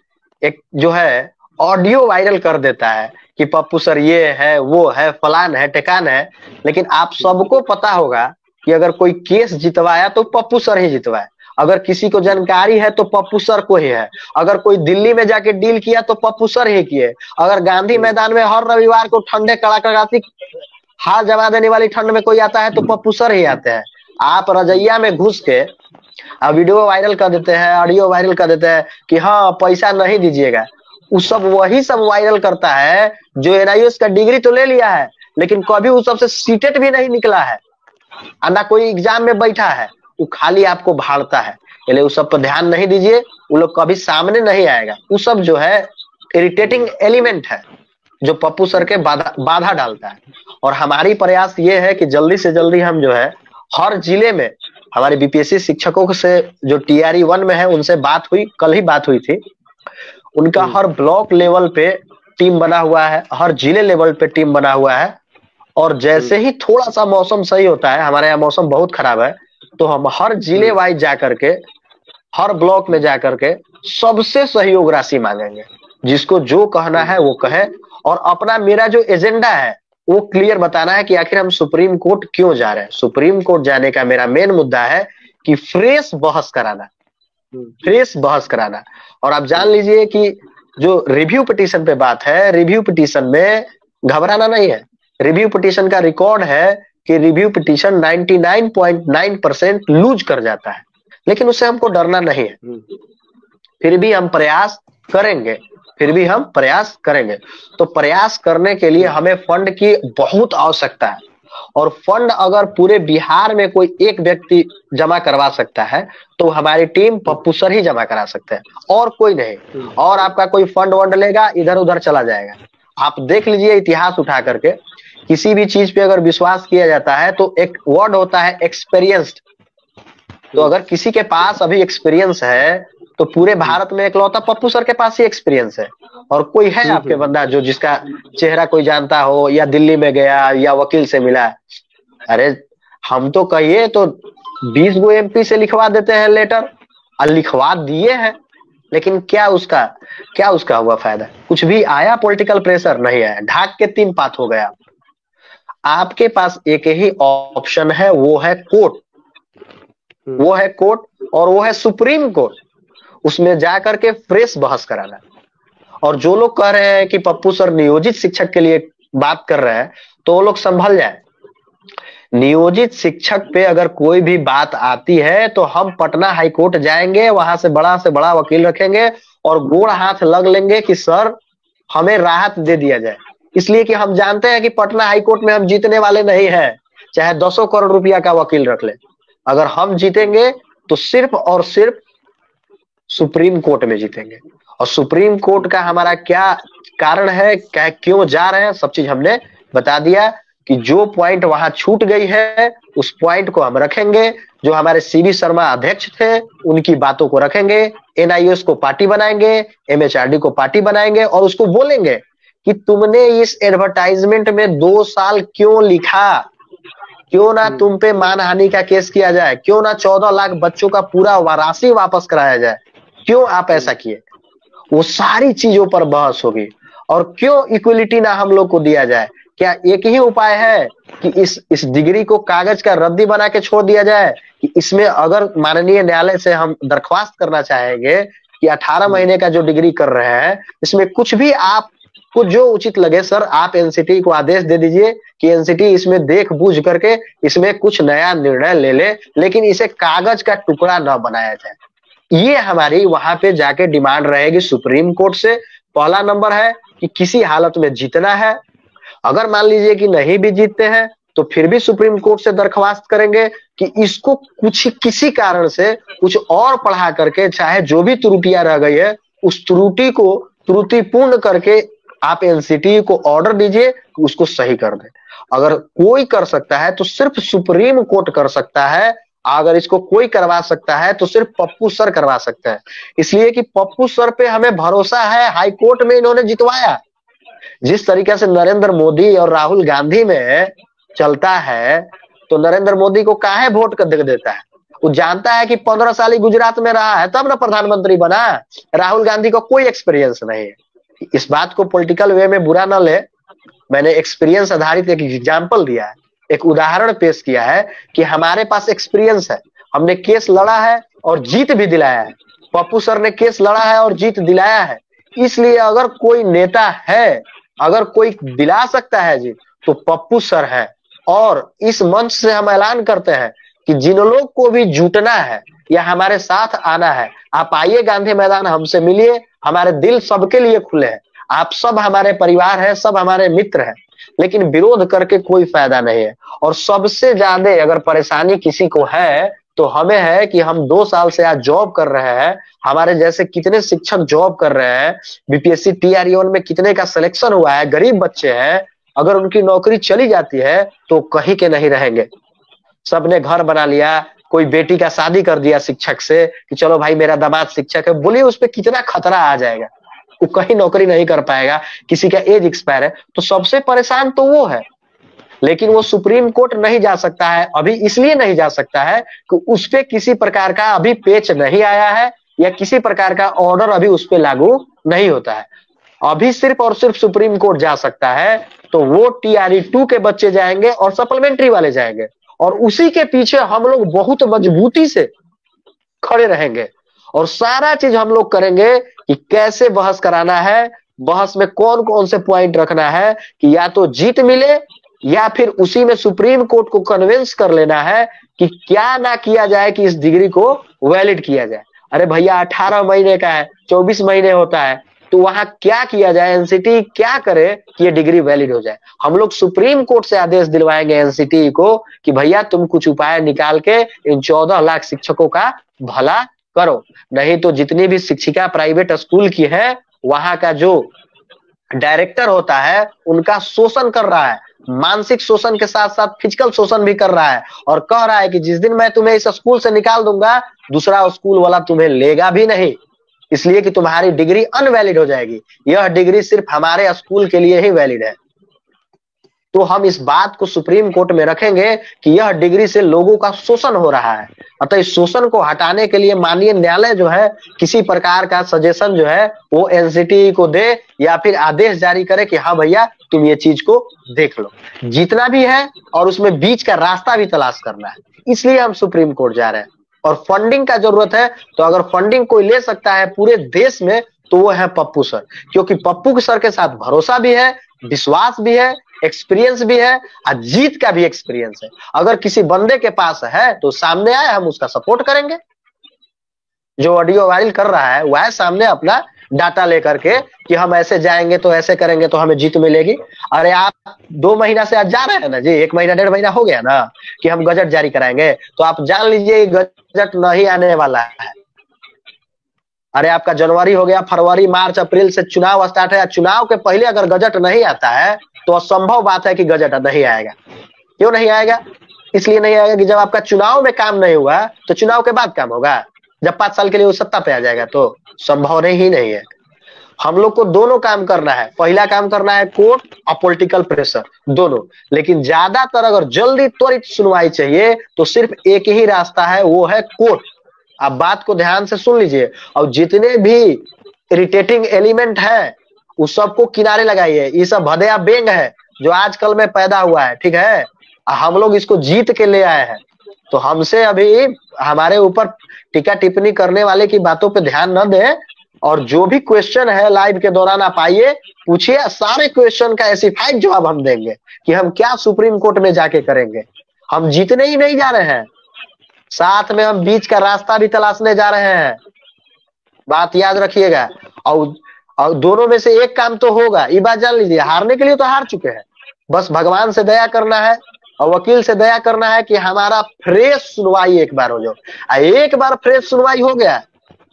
एक जो है ऑडियो वायरल कर देता है कि पप्पू सर ये है, वो है, फलान है, टेकान है। लेकिन आप सबको पता होगा कि अगर कोई केस जितवाया तो पप्पू सर ही जितवाए। अगर किसी को जानकारी है तो पप्पू सर को ही है। अगर कोई दिल्ली में जाके डील किया तो पप्पू सर ही किए। अगर गांधी मैदान में हर रविवार को ठंडे कड़ाकड़ाती हार जमा देने वाली ठंड में कोई आता है तो पप्पू सर ही आते हैं। आप रजैया में घुस के वीडियो वायरल कर देते हैं, ऑडियो वायरल कर देते हैं कि हाँ पैसा नहीं दीजिएगा। वो सब वही सब वायरल करता है, जो एनआईएस का डिग्री तो ले लिया है, लेकिन कभी उस सबसे सीटेट भी नहीं निकला है। ना कोई एग्ज़ाम में बैठा है, वो खाली आपको भाड़ता है। इसलिए उस सब पर ध्यान नहीं दीजिए, वो लोग कभी सामने नहीं आएगा। वो सब जो है इरिटेटिंग एलिमेंट है, जो पप्पू सर के बाधा बाधा डालता है। और हमारी प्रयास ये है कि जल्दी से जल्दी हम जो है, हर ज़िले में, हमारे बीपीएससी शिक्षकों से, जो टीआरई वन में है, उनसे बात हुई, कल ही बात हुई थी। उनका हर ब्लॉक लेवल पे टीम बना हुआ है हर ज़िले लेवल पे टीम बना हुआ है। और जैसे ही थोड़ा सा मौसम सही होता है हमारे यहाँ मौसम बहुत खराब है तो हम हर ज़िले वाइज जा करके हर ब्लॉक में जा करके सबसे सहयोग राशि मांगेंगे। जिसको जो कहना है वो कहे। और अपना मेरा जो एजेंडा है वो क्लियर बताना है कि आखिर हम सुप्रीम कोर्ट क्यों जा रहे हैं। सुप्रीम कोर्ट जाने का मेरा मेन मुद्दा है कि फ्रेश बहस कराना। हम्म, फ्रेश बहस कराना और आप जान लीजिए कि जो रिव्यू पिटीशन पे बात है रिव्यू पिटीशन में घबराना नहीं है रिव्यू पिटीशन का रिकॉर्ड है कि रिव्यू पिटीशन 99.9 परसेंट लूज कर जाता है लेकिन उससे हमको डरना नहीं है फिर भी हम प्रयास करेंगे फिर भी हम प्रयास करेंगे तो प्रयास करने के लिए हमें फंड की बहुत आवश्यकता है और फंड अगर पूरे बिहार में कोई एक व्यक्ति जमा करवा सकता है तो हमारी टीम पप्पू सर ही जमा करा सकते हैं। और कोई नहीं। और आपका कोई फंड वंड लेगा इधर उधर चला जाएगा। आप देख लीजिए इतिहास उठा करके। किसी भी चीज़ पे अगर विश्वास किया जाता है तो एक वर्ड होता है एक्सपीरियंस्ड तो अगर किसी के पास अभी एक्सपीरियंस है तो पूरे भारत में एकलौता पप्पू सर के पास ही एक्सपीरियंस है। और कोई है आपके बंदा जो जिसका चेहरा कोई जानता हो या दिल्ली में गया या वकील से मिला? अरे हम तो कहिए तो बीस गो एमपी से लिखवा देते हैं लेटर और लिखवा दिए हैं लेकिन क्या उसका क्या उसका हुआ फ़ायदा? कुछ भी आया पॉलिटिकल प्रेशर नहीं आया। ढाक के तीन पात हो गया। आपके पास एक ही ऑप्शन है वो है कोर्ट वो है कोर्ट और वो है सुप्रीम कोर्ट उसमें जाकर के फ्रेश बहस कराना। और जो लोग कह रहे हैं कि पप्पू सर नियोजित शिक्षक के लिए बात कर रहे हैं तो वो लोग संभल जाए। नियोजित शिक्षक पे अगर कोई भी बात आती है तो हम पटना हाईकोर्ट जाएँगे, वहाँ से बड़ा से बड़ा वकील रखेंगे और गोड़ हाथ लग लेंगे कि सर, हमें राहत दे दिया जाए। इसलिए कि हम जानते हैं कि पटना हाईकोर्ट में हम जीतने वाले नहीं है, चाहे दसों करोड़ रुपया का वकील रख ले। अगर हम जीतेंगे तो सिर्फ़ और सिर्फ़ सुप्रीम कोर्ट में जीतेंगे। और सुप्रीम कोर्ट का हमारा क्या कारण है क्या क्यों जा रहे हैं सब चीज़ हमने बता दिया कि जो पॉइंट वहाँ छूट गई है उस पॉइंट को हम रखेंगे। जो हमारे सीबी शर्मा अध्यक्ष थे उनकी बातों को रखेंगे एनआईएस को पार्टी बनाएँगे एमएचआरडी को पार्टी बनाएँगे और उसको बोलेंगे कि तुमने इस एडवर्टाइजमेंट में दो साल क्यों लिखा? क्यों ना तुम पे मानहानि का केस किया जाए? क्यों ना चौदह लाख बच्चों का पूरा राशि वापस कराया जाए? क्यों आप ऐसा किए? वो सारी चीज़ों पर बहस होगी। और क्यों इक्वलिटी ना हम लोग को दिया जाए? क्या एक ही उपाय है कि इस इस डिग्री को कागज़ का रद्दी बना के छोड़ दिया जाए? कि इसमें अगर माननीय न्यायालय से हम दरख्वास्त करना चाहेंगे कि 18 महीने का जो डिग्री कर रहे हैं इसमें कुछ भी आपको जो उचित लगे सर आप एनसीटी को आदेश दे दीजिए कि एनसीटी इसमें देख बूझ करके इसमें कुछ नया निर्णय ले ले लेकिन इसे कागज़ का टुकड़ा न बनाया जाए। ये हमारी वहाँ पे जाके डिमांड रहेगी सुप्रीम कोर्ट से। पहला नंबर है कि किसी हालत में जीतना है। अगर मान लीजिए कि नहीं भी जीतते हैं तो फिर भी सुप्रीम कोर्ट से दरख्वास्त करेंगे कि इसको कुछ किसी कारण से कुछ और पढ़ा करके, चाहे जो भी त्रुटियाँ रह गई है, उस त्रुटि को त्रुटिपूर्ण करके आप एनसीटी को ऑर्डर दीजिए उसको सही कर दे। अगर कोई कर सकता है तो सिर्फ़ सुप्रीम कोर्ट कर सकता है अगर इसको कोई करवा सकता है तो सिर्फ़ पप्पू सर करवा सकता है। इसलिए कि पप्पू सर पे हमें भरोसा है, हाई कोर्ट में इन्होंने जितवाया। जिस तरीके से नरेंद्र मोदी और राहुल गांधी में चलता है तो नरेंद्र मोदी को काहे वोट कर देता है? वो जानता है कि पंद्रह साल ही गुजरात में रहा है, तब ना प्रधानमंत्री बना। राहुल गांधी को कोई एक्सपीरियंस नहीं है। इस बात को पॉलिटिकल वे में बुरा ना ले। मैंने एक्सपीरियंस आधारित एक एग्ज़ाम्पल दिया है। एक उदाहरण पेश किया है कि हमारे पास एक्सपीरियंस है। हमने केस लड़ा है और जीत भी दिलाया है। पप्पू सर ने केस लड़ा है और जीत दिलाया है। इसलिए अगर कोई नेता है, अगर कोई दिला सकता है जी तो पप्पू सर है। और इस मंच से हम ऐलान करते हैं कि जिन लोग को भी जुटना है या हमारे साथ आना है, आप आइए गांधी मैदान, हमसे मिलिए। हमारे दिल सबके लिए खुले हैं। आप सब हमारे परिवार है, सब हमारे मित्र हैं। लेकिन विरोध करके कोई फ़ायदा नहीं है। और सबसे ज़्यादा अगर परेशानी किसी को है तो हमें है कि हम दो साल से आज जॉब कर रहे हैं। हमारे जैसे कितने शिक्षक जॉब कर रहे हैं। बीपीएससी टीआरई में कितने का सिलेक्शन हुआ है। गरीब बच्चे हैं। अगर उनकी नौकरी चली जाती है तो कहीं के नहीं रहेंगे। सबने घर बना लिया, कोई बेटी का शादी कर दिया शिक्षक से कि चलो भाई मेरा दामाद शिक्षक है। बोलिए उस पर कितना खतरा आ जाएगा। वो कहीं नौकरी नहीं कर पाएगा, किसी का एज एक्सपायर है तो सबसे परेशान तो वो है। लेकिन वो सुप्रीम कोर्ट नहीं जा सकता है, अभी इसलिए नहीं जा सकता है कि उस पर किसी प्रकार का अभी पेच नहीं आया है, या किसी प्रकार का ऑर्डर अभी उस पर लागू नहीं होता है। अभी सिर्फ़ और सिर्फ़ सुप्रीम कोर्ट जा सकता है तो वो टीआरई टू के बच्चे जाएँगे और सप्लीमेंट्री वाले जाएँगे। और उसी के पीछे हम लोग बहुत मजबूती से खड़े रहेंगे और सारा चीज़ हम लोग करेंगे कि कैसे बहस कराना है, बहस में कौन कौन से पॉइंट रखना है कि या तो जीत मिले या फिर उसी में सुप्रीम कोर्ट को कन्विंस कर लेना है कि क्या ना किया जाए कि इस डिग्री को वैलिड किया जाए। अरे भैया, अठारह महीने का है, चौबीस महीने होता है तो वहाँ क्या किया जाए? एनसीटी क्या करे कि ये डिग्री वैलिड हो जाए? हम लोग सुप्रीम कोर्ट से आदेश दिलवाएँगे एनसीटी को कि भैया, तुम कुछ उपाय निकाल के इन चौदह लाख शिक्षकों का भला करो। नहीं तो जितनी भी शिक्षिका प्राइवेट स्कूल की है, वहाँ का जो डायरेक्टर होता है, उनका शोषण कर रहा है। मानसिक शोषण के साथ साथ फ़िज़िकल शोषण भी कर रहा है और कह रहा है कि जिस दिन मैं तुम्हें इस स्कूल से निकाल दूँगा, दूसरा स्कूल वाला तुम्हें लेगा भी नहीं। इसलिए कि तुम्हारी डिग्री अनवैलिड हो जाएगी। यह डिग्री सिर्फ़ हमारे स्कूल के लिए ही वैलिड है। तो हम इस बात को सुप्रीम कोर्ट में रखेंगे कि यह डिग्री से लोगों का शोषण हो रहा है। अतः इस शोषण को हटाने के लिए माननीय न्यायालय जो है, किसी प्रकार का सजेशन जो है, वो एनसीटी को दे या फिर आदेश जारी करे कि हाँ भैया, तुम ये चीज़ को देख लो। जितना भी है और उसमें बीच का रास्ता भी तलाश करना है। इसलिए हम सुप्रीम कोर्ट जा रहे हैं। और फंडिंग का ज़रूरत है तो अगर फंडिंग कोई ले सकता है पूरे देश में तो वो है पप्पू सर। क्योंकि पप्पू सर के साथ भरोसा भी है, विश्वास भी है एक्सपीरियंस भी है, और जीत का भी एक्सपीरियंस है। अगर किसी बंदे के पास है तो सामने आए, हम उसका सपोर्ट करेंगे। जो ऑडियो वायरल कर रहा है, वह सामने अपना डाटा लेकर के कि हम ऐसे जाएँगे तो ऐसे करेंगे तो हमें जीत मिलेगी। अरे आप दो महीना से आज जा रहे हैं ना? जी, एक महीना, डेढ़ महीना हो गया ना, कि हम गजट जारी कराएँगे तो आप जान लीजिए गजट नहीं आने वाला है। अरे आपका जनवरी हो गया, फरवरी, मार्च, अप्रैल से चुनाव स्टार्ट है चुनाव के पहले अगर गजट नहीं आता है तो असंभव बात है कि गजट नहीं आएगा। क्यों नहीं आएगा? इसलिए नहीं आएगा कि जब आपका चुनाव में काम नहीं हुआ तो चुनाव के बाद काम होगा। जब पाँच साल के लिए वो सत्ता पे आ जाएगा तो संभव नहीं ही नहीं है। हम लोग को दोनों काम करना है। पहला काम करना है कोर्ट और पॉलिटिकल प्रेशर दोनों। लेकिन ज़्यादातर अगर जल्दी त्वरित सुनवाई चाहिए तो सिर्फ़ एक ही रास्ता है, वो है कोर्ट। आप बात को ध्यान से सुन लीजिए। और जितने भी इरिटेटिंग एलिमेंट है उस सबको किनारे लगाइए ये सब भदया बेंग है, जो आजकल में पैदा हुआ है, ठीक है? हम लोग इसको जीत के ले आए हैं। तो हमसे अभी हमारे ऊपर टीका टिप्पणी करने वाले की बातों पे ध्यान न दे और जो भी क्वेश्चन है लाइव के दौरान आप आइए, पूछिए, सारे क्वेश्चन का एसिफाइड जवाब हम देंगे कि हम क्या सुप्रीम कोर्ट में जाके करेंगे। हम जीतने ही नहीं जा रहे हैं। साथ में हम बीच का रास्ता भी तलाशने जा रहे हैं। बात याद रखिएगा। और और दोनों में से एक काम तो होगा, ये बात जान लीजिए, हारने के लिए तो हार चुके हैं। बस भगवान से दया करना है और वकील से दया करना है कि हमारा फ्रेश सुनवाई एक बार हो जाए। एक बार फ्रेश सुनवाई हो गया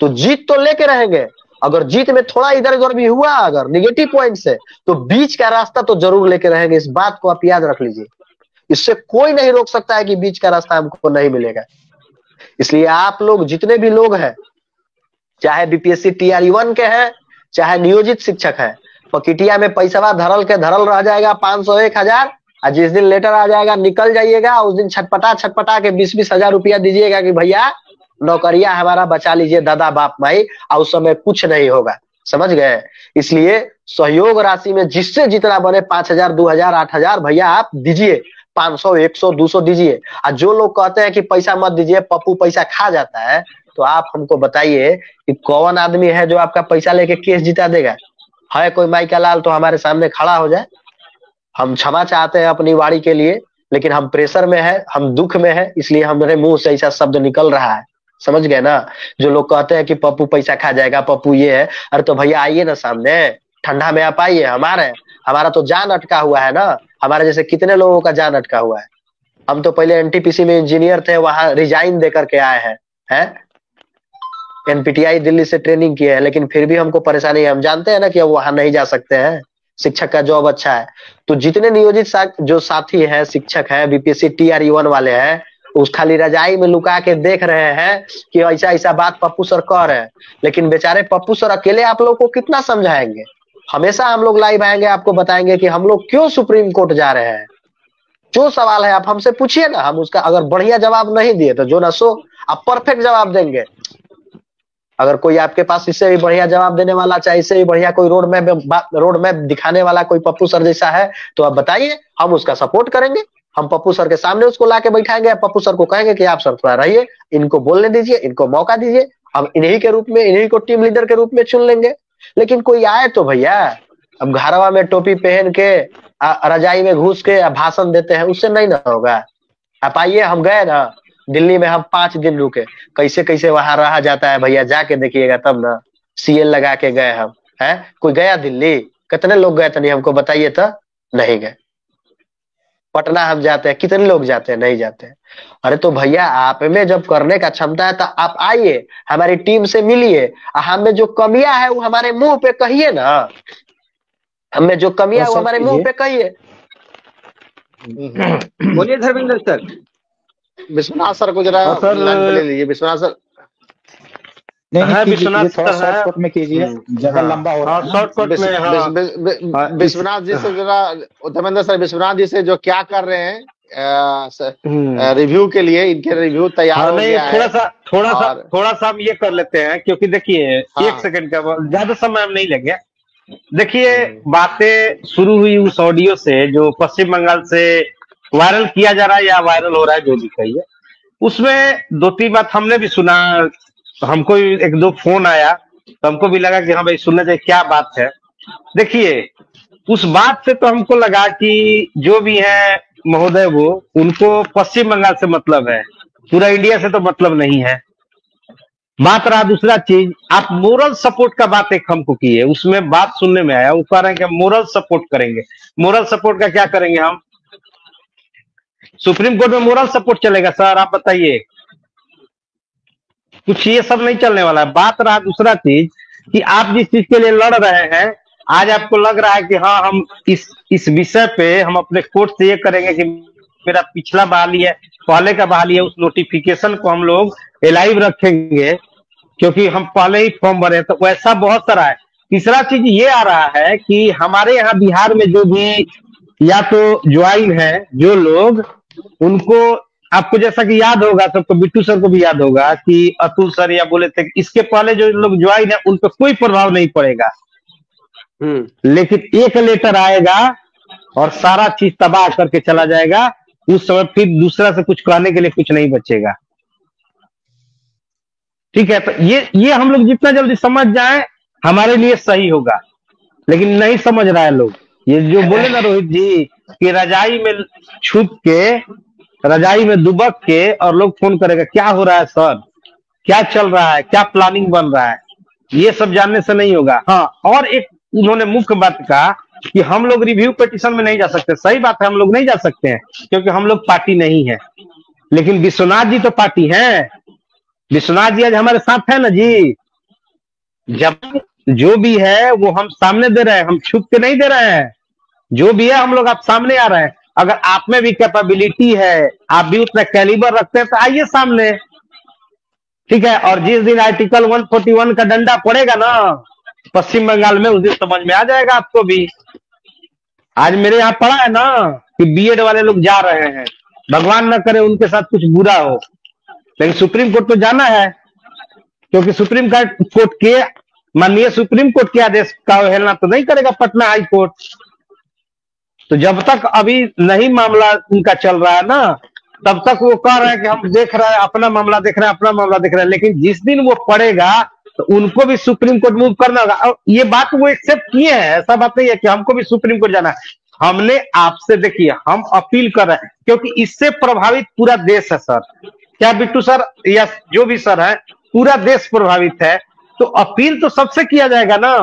तो जीत तो लेके रहेंगे। अगर जीत में थोड़ा इधर उधर भी हुआ, अगर निगेटिव पॉइंट से तो बीच का रास्ता तो ज़रूर लेके रहेंगे। इस बात को आप याद रख लीजिए। इससे कोई नहीं रोक सकता है कि बीच का रास्ता हमको नहीं मिलेगा। इसलिए आप लोग जितने भी लोग हैं, चाहे बीपीएससी टीआर वन के हैं चाहे नियोजित शिक्षक है। पकिटिया में पैसा धरल के धरल रह जाएगा पाँच सौ एक हज़ार, और जिस दिन लेटर आ जाएगा, निकल जाइएगा, उस दिन छटपटा छटपटा के बीस बीस हज़ार रुपया दीजिएगा कि भैया, नौकरिया हमारा बचा लीजिए दादा बाप माई और उस समय कुछ नहीं होगा। समझ गए? इसलिए सहयोग राशि में जिससे जितना बने पाँच हज़ार, दो हज़ार, आठ हज़ार, भैया आप दीजिए। पाँच सौ, एक सौ, दो सौ दीजिए। और जो लोग कहते हैं कि पैसा मत दीजिए, पप्पू पैसा खा जाता है तो आप हमको बताइए कि कौन आदमी है जो आपका पैसा लेके केस जिता देगा? है कोई माई का लाल तो हमारे सामने खड़ा हो जाए? हम क्षमा चाहते हैं अपनी वाड़ी के लिए, लेकिन हम प्रेशर में है, हम दुख में है, इसलिए हमारे मुँह से ऐसा शब्द निकल रहा है। समझ गए ना? जो लोग कहते हैं कि पप्पू पैसा खा जाएगा, पप्पू ये है, अरे तो भैया आइए ना सामने। ठंडा में आप आइए, हमारे, हमारा तो जान अटका हुआ है ना? हमारे जैसे कितने लोगों का जान अटका हुआ है? हम तो पहले एनटीपीसी में इंजीनियर थे, वहाँ रिजाइन दे करके आए हैं हैं? एनपीटीआई दिल्ली से ट्रेनिंग किए हैं लेकिन फिर भी हमको परेशानी है। हम जानते हैं ना कि अब वहाँ नहीं जा सकते हैं। शिक्षक का जॉब अच्छा है। तो जितने नियोजित सा, जो साथी है शिक्षक है बीपीएससी टी आर वन वाले हैं उस खाली रजाई में लुका के देख रहे हैं कि ऐसा ऐसा बात पप्पू सर कह रहे हैं। लेकिन बेचारे पप्पू सर अकेले आप लोग को कितना समझाएँगे? हमेशा हम लोग लाइव आएँगे आपको बताएँगे कि हम लोग क्यों सुप्रीम कोर्ट जा रहे हैं। जो सवाल है आप हमसे पूछिए ना। हम उसका अगर बढ़िया जवाब नहीं दिए तो जो ना सो आप परफेक्ट जवाब देंगे। अगर कोई आपके पास इससे भी बढ़िया जवाब देने वाला, चाहे इससे भी बढ़िया कोई रोड मैप रोड मैप दिखाने वाला कोई पप्पू सर जैसा है तो आप बताइए, हम उसका सपोर्ट करेंगे। हम पप्पू सर के सामने उसको ला के बैठाएँगे पप्पू सर को कहेंगे कि आप सर थोड़ा रहिए, इनको बोलने दीजिए, इनको मौका दीजिए, हम इन्हीं के रूप में, इन्हीं को टीम लीडर के रूप में चुन लेंगे। लेकिन कोई आए तो भैया, अब घरवा में टोपी पहन के रजाई में घुस के भाषण देते हैं, उससे नहीं ना होगा। आप आइए, हम गए ना। दिल्ली में हम पाँच दिन रुके। कैसे कैसे वहाँ रहा जाता है भैया जाके देखिएगा तब ना। सीएल लगा के गए हम है? कोई गया दिल्ली? कितने लोग गए थे नहीं हमको बताइए तो? नहीं गए। पटना हम जाते हैं कितने लोग जाते हैं? नहीं जाते हैं। अरे तो भैया आप में जब करने का क्षमता है तो आप आइए हमारी टीम से मिलिए। हमें जो कमियाँ है वो हमारे मुँह पे कहिए ना। हमें जो कमियाँ है वो हमारे मुँह पे कहिए। *clears throat* बोलिए धर्मेंद्र सर। विश्वनाथ सर को जरा हाँ, सर। ले लीजिए विश्वनाथ सर। नहीं नहीं विश्वनाथ थोड़ा शॉर्टकट में कीजिए। जगह लंबा हो रहा है शॉर्टकट में हाँ। विश्वनाथ जी से जरा धर्मेंद्र सर विश्वनाथ जी से जो क्या कर रहे हैं रिव्यू हम्म। के लिए इनके रिव्यू तैयार हाँ, हो गया थोड़ा सा थोड़ा सा थोड़ा सा हम ये कर लेते हैं क्योंकि देखिए हाँ, एक सेकंड का ज़्यादा समय हम नहीं लेंगे। देखिए हम्म। बातें शुरू हुई उस ऑडियो से जो पश्चिम बंगाल से वायरल किया जा रहा है या वायरल हो रहा है, जो भी कहिए उसमें दो तीन बात हमने भी सुना, हमको एक दो फ़ोन आया तो हमको भी लगा कि हाँ भाई, सुनना चाहिए, क्या बात है। देखिए, उस बात से तो हमको लगा कि जो भी है महोदय वो, उनको पश्चिम बंगाल से मतलब है, पूरा इंडिया से तो मतलब नहीं है। बात रहा दूसरा चीज़, आप मोरल सपोर्ट का बात एक हमको की है, उसमें बात सुनने में आया, वो कह रहे हैं कि मोरल सपोर्ट करेंगे। मोरल सपोर्ट का क्या करेंगे हम? सुप्रीम कोर्ट में मोरल सपोर्ट चलेगा, सर, आप बताइए। कुछ ये सब नहीं चलने वाला है। बात रहा दूसरा चीज़ कि आप जिस चीज़ के लिए लड़ रहे हैं, आज आपको लग रहा है कि हाँ हम इस इस विषय पे हम अपने कोर्ट से ये करेंगे कि मेरा पिछला बहाली है, पहले का बहाली है, उस नोटिफिकेशन को हम लोग लाइव रखेंगे, क्योंकि हम पहले ही फॉर्म भरे तो वैसा बहुत सारा है। तीसरा चीज़ ये आ रहा है कि हमारे यहाँ बिहार में जो भी या तो ज्वाइन है, जो लोग उनको आपको जैसा कि याद होगा सबको बिट्टू सर को भी याद होगा कि अतुल सर या बोले थे इसके पहले जो लोग ज्वाइन है उन पर कोई प्रभाव नहीं पड़ेगा। हम्म। लेकिन एक लेटर आएगा और सारा चीज़ तबाह करके चला जाएगा। उस समय फिर दूसरा से कुछ कहने के लिए कुछ नहीं बचेगा। ठीक है तो ये ये हम लोग जितना जल्दी समझ जाए हमारे लिए सही होगा। लेकिन नहीं समझ रहा है लोग। ये जो बोले ना रोहित जी कि रजाई में छुप के रजाई में दुबक के और लोग फ़ोन करेगा क्या हो रहा है सर? क्या चल रहा है? क्या प्लानिंग बन रहा है? ये सब जानने से नहीं होगा। हाँ। और एक उन्होंने मुख्य बात कहा कि हम लोग रिव्यू पिटिशन में नहीं जा सकते। सही बात है हम लोग नहीं जा सकते हैं क्योंकि हम लोग पार्टी नहीं है। लेकिन विश्वनाथ जी तो पार्टी है। विश्वनाथ जी आज हमारे साथ है ना जी। जब जो भी है वो हम सामने दे रहे हैं हम छुप के नहीं दे रहे हैं। जो भी है, हम लोग आप सामने आ रहे हैं। अगर आप में भी कैपेबिलिटी है, आप भी उतना कैलिबर रखते हैं तो आइए सामने। ठीक है, और जिस दिन आर्टिकल 141 का डंडा पड़ेगा ना, पश्चिम बंगाल में, उस दिन समझ में आ जाएगा आपको भी। आज मेरे यहाँ पढ़ा है ना, कि बीएड वाले लोग जा रहे हैं। भगवान न करे उनके साथ कुछ बुरा हो। लेकिन सुप्रीम कोर्ट तो जाना है, क्योंकि सुप्रीम कोर्ट के, माननीय सुप्रीम कोर्ट के आदेश का अवहेलना तो नहीं करेगा पटना हाई कोर्ट। तो जब तक अभी नहीं मामला उनका चल रहा है ना तब तक वो कह रहे हैं कि हम देख रहे हैं अपना मामला देख रहे हैं अपना मामला देख रहे हैं। लेकिन जिस दिन वो पड़ेगा तो उनको भी सुप्रीम कोर्ट मूव करना होगा। और ये बात वो एक्सेप्ट किए हैं ऐसा बात नहीं है कि हमको भी सुप्रीम कोर्ट जाना है। हमने आपसे देखिए हम अपील कर रहे हैं क्योंकि इससे प्रभावित पूरा देश है सर। क्या बिट्टू सर या जो भी सर है पूरा देश प्रभावित है। तो अपील तो सबसे किया जाएगा ना?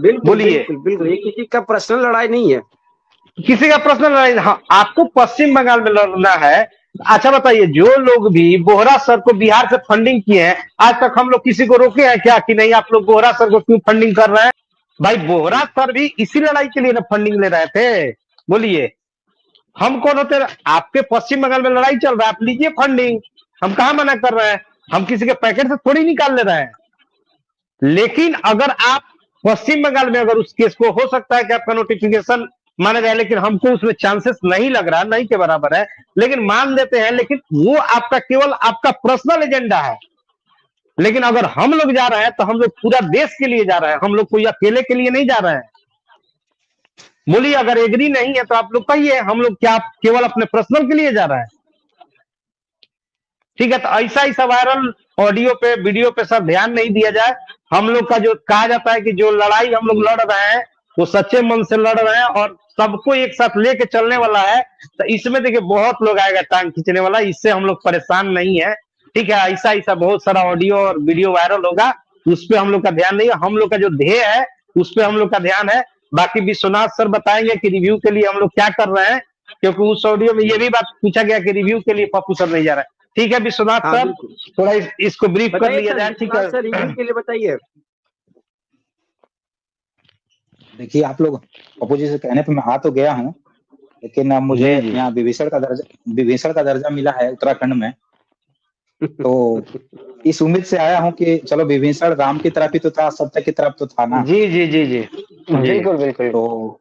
बिल्कुल बोलिए। बिल्कुल, बिल्कुल। ये किसी का पर्सनल लड़ाई नहीं है। किसी का पर्सनल लड़ाई हाँ आपको पश्चिम बंगाल में लड़ना है। अच्छा बताइए, जो लोग भी बोहरा सर को बिहार से फंडिंग किए हैं, आज तक हम लोग किसी को रोके हैं क्या कि नहीं, आप लोग बोहरा सर को क्यों फंडिंग कर रहे हैं? भाई, बोहरा सर भी इसी लड़ाई के लिए ना फंडिंग ले रहे थे। बोलिए, हम कौन होते आपके पश्चिम बंगाल में लड़ाई चल रहा है, आप लीजिए फंडिंग हम कहा मना कर रहे हैं? हम किसी के पैकेट से थोड़ी निकाल ले रहे हैं। लेकिन अगर आप पश्चिम बंगाल में अगर उस केस को, हो सकता है कि आपका नोटिफिकेशन माना जाए, लेकिन हमको उसमें चांसेस नहीं लग रहा, नहीं के बराबर है। लेकिन मान देते हैं, लेकिन वो आपका केवल आपका पर्सनल एजेंडा है। लेकिन अगर हम लोग जा रहे हैं तो हम लोग पूरा देश के लिए जा रहे हैं। हम लोग कोई अकेले के लिए नहीं जा रहे हैं। बोलिए, अगर एग्री नहीं है तो आप लोग कहिए, हम लोग क्या केवल अपने पर्सनल के लिए जा रहे हैं? ठीक है तो ऐसा ऐसा वायरल ऑडियो पे वीडियो पे सब ध्यान नहीं दिया जाए। हम लोग का जो कहा जाता है कि जो लड़ाई हम लोग लड़ रहे हैं वो सच्चे मन से लड़ रहे हैं और सबको एक साथ लेके चलने वाला है। तो इसमें देखिए बहुत लोग आएगा टांग खींचने वाला इससे हम लोग परेशान नहीं है। ठीक है ऐसा ऐसा बहुत सारा ऑडियो और वीडियो वायरल होगा उस पर हम लोग का ध्यान नहीं है। हम लोग का जो ध्येय है उस पर हम लोग का ध्यान है। बाकी विश्वनाथ सर बताएँगे कि रिव्यू के लिए हम लोग क्या कर रहे हैं क्योंकि उस ऑडियो में ये भी बात पूछा गया कि रिव्यू के लिए पप्पू सर नहीं जा रहा। है ठीक है विश्वनाथ हाँ, सर थोड़ा इसको ब्रीफ कर लिया जाए। ठीक है। सर रिव्यू के लिए बताइए। देखिए आप लोग अपोजी से कहने पे मैं आ तो गया हूँ लेकिन अब मुझे यहाँ विभीषण का दर्जा विभीषण का दर्जा मिला है उत्तराखंड में। *laughs* तो इस उम्मीद से आया हूँ कि चलो विभीषण राम की तरफ़ ही तो था सत्य की तरफ़ तो था ना। जी जी जी जी। बिल्कुल बिल्कुल। तो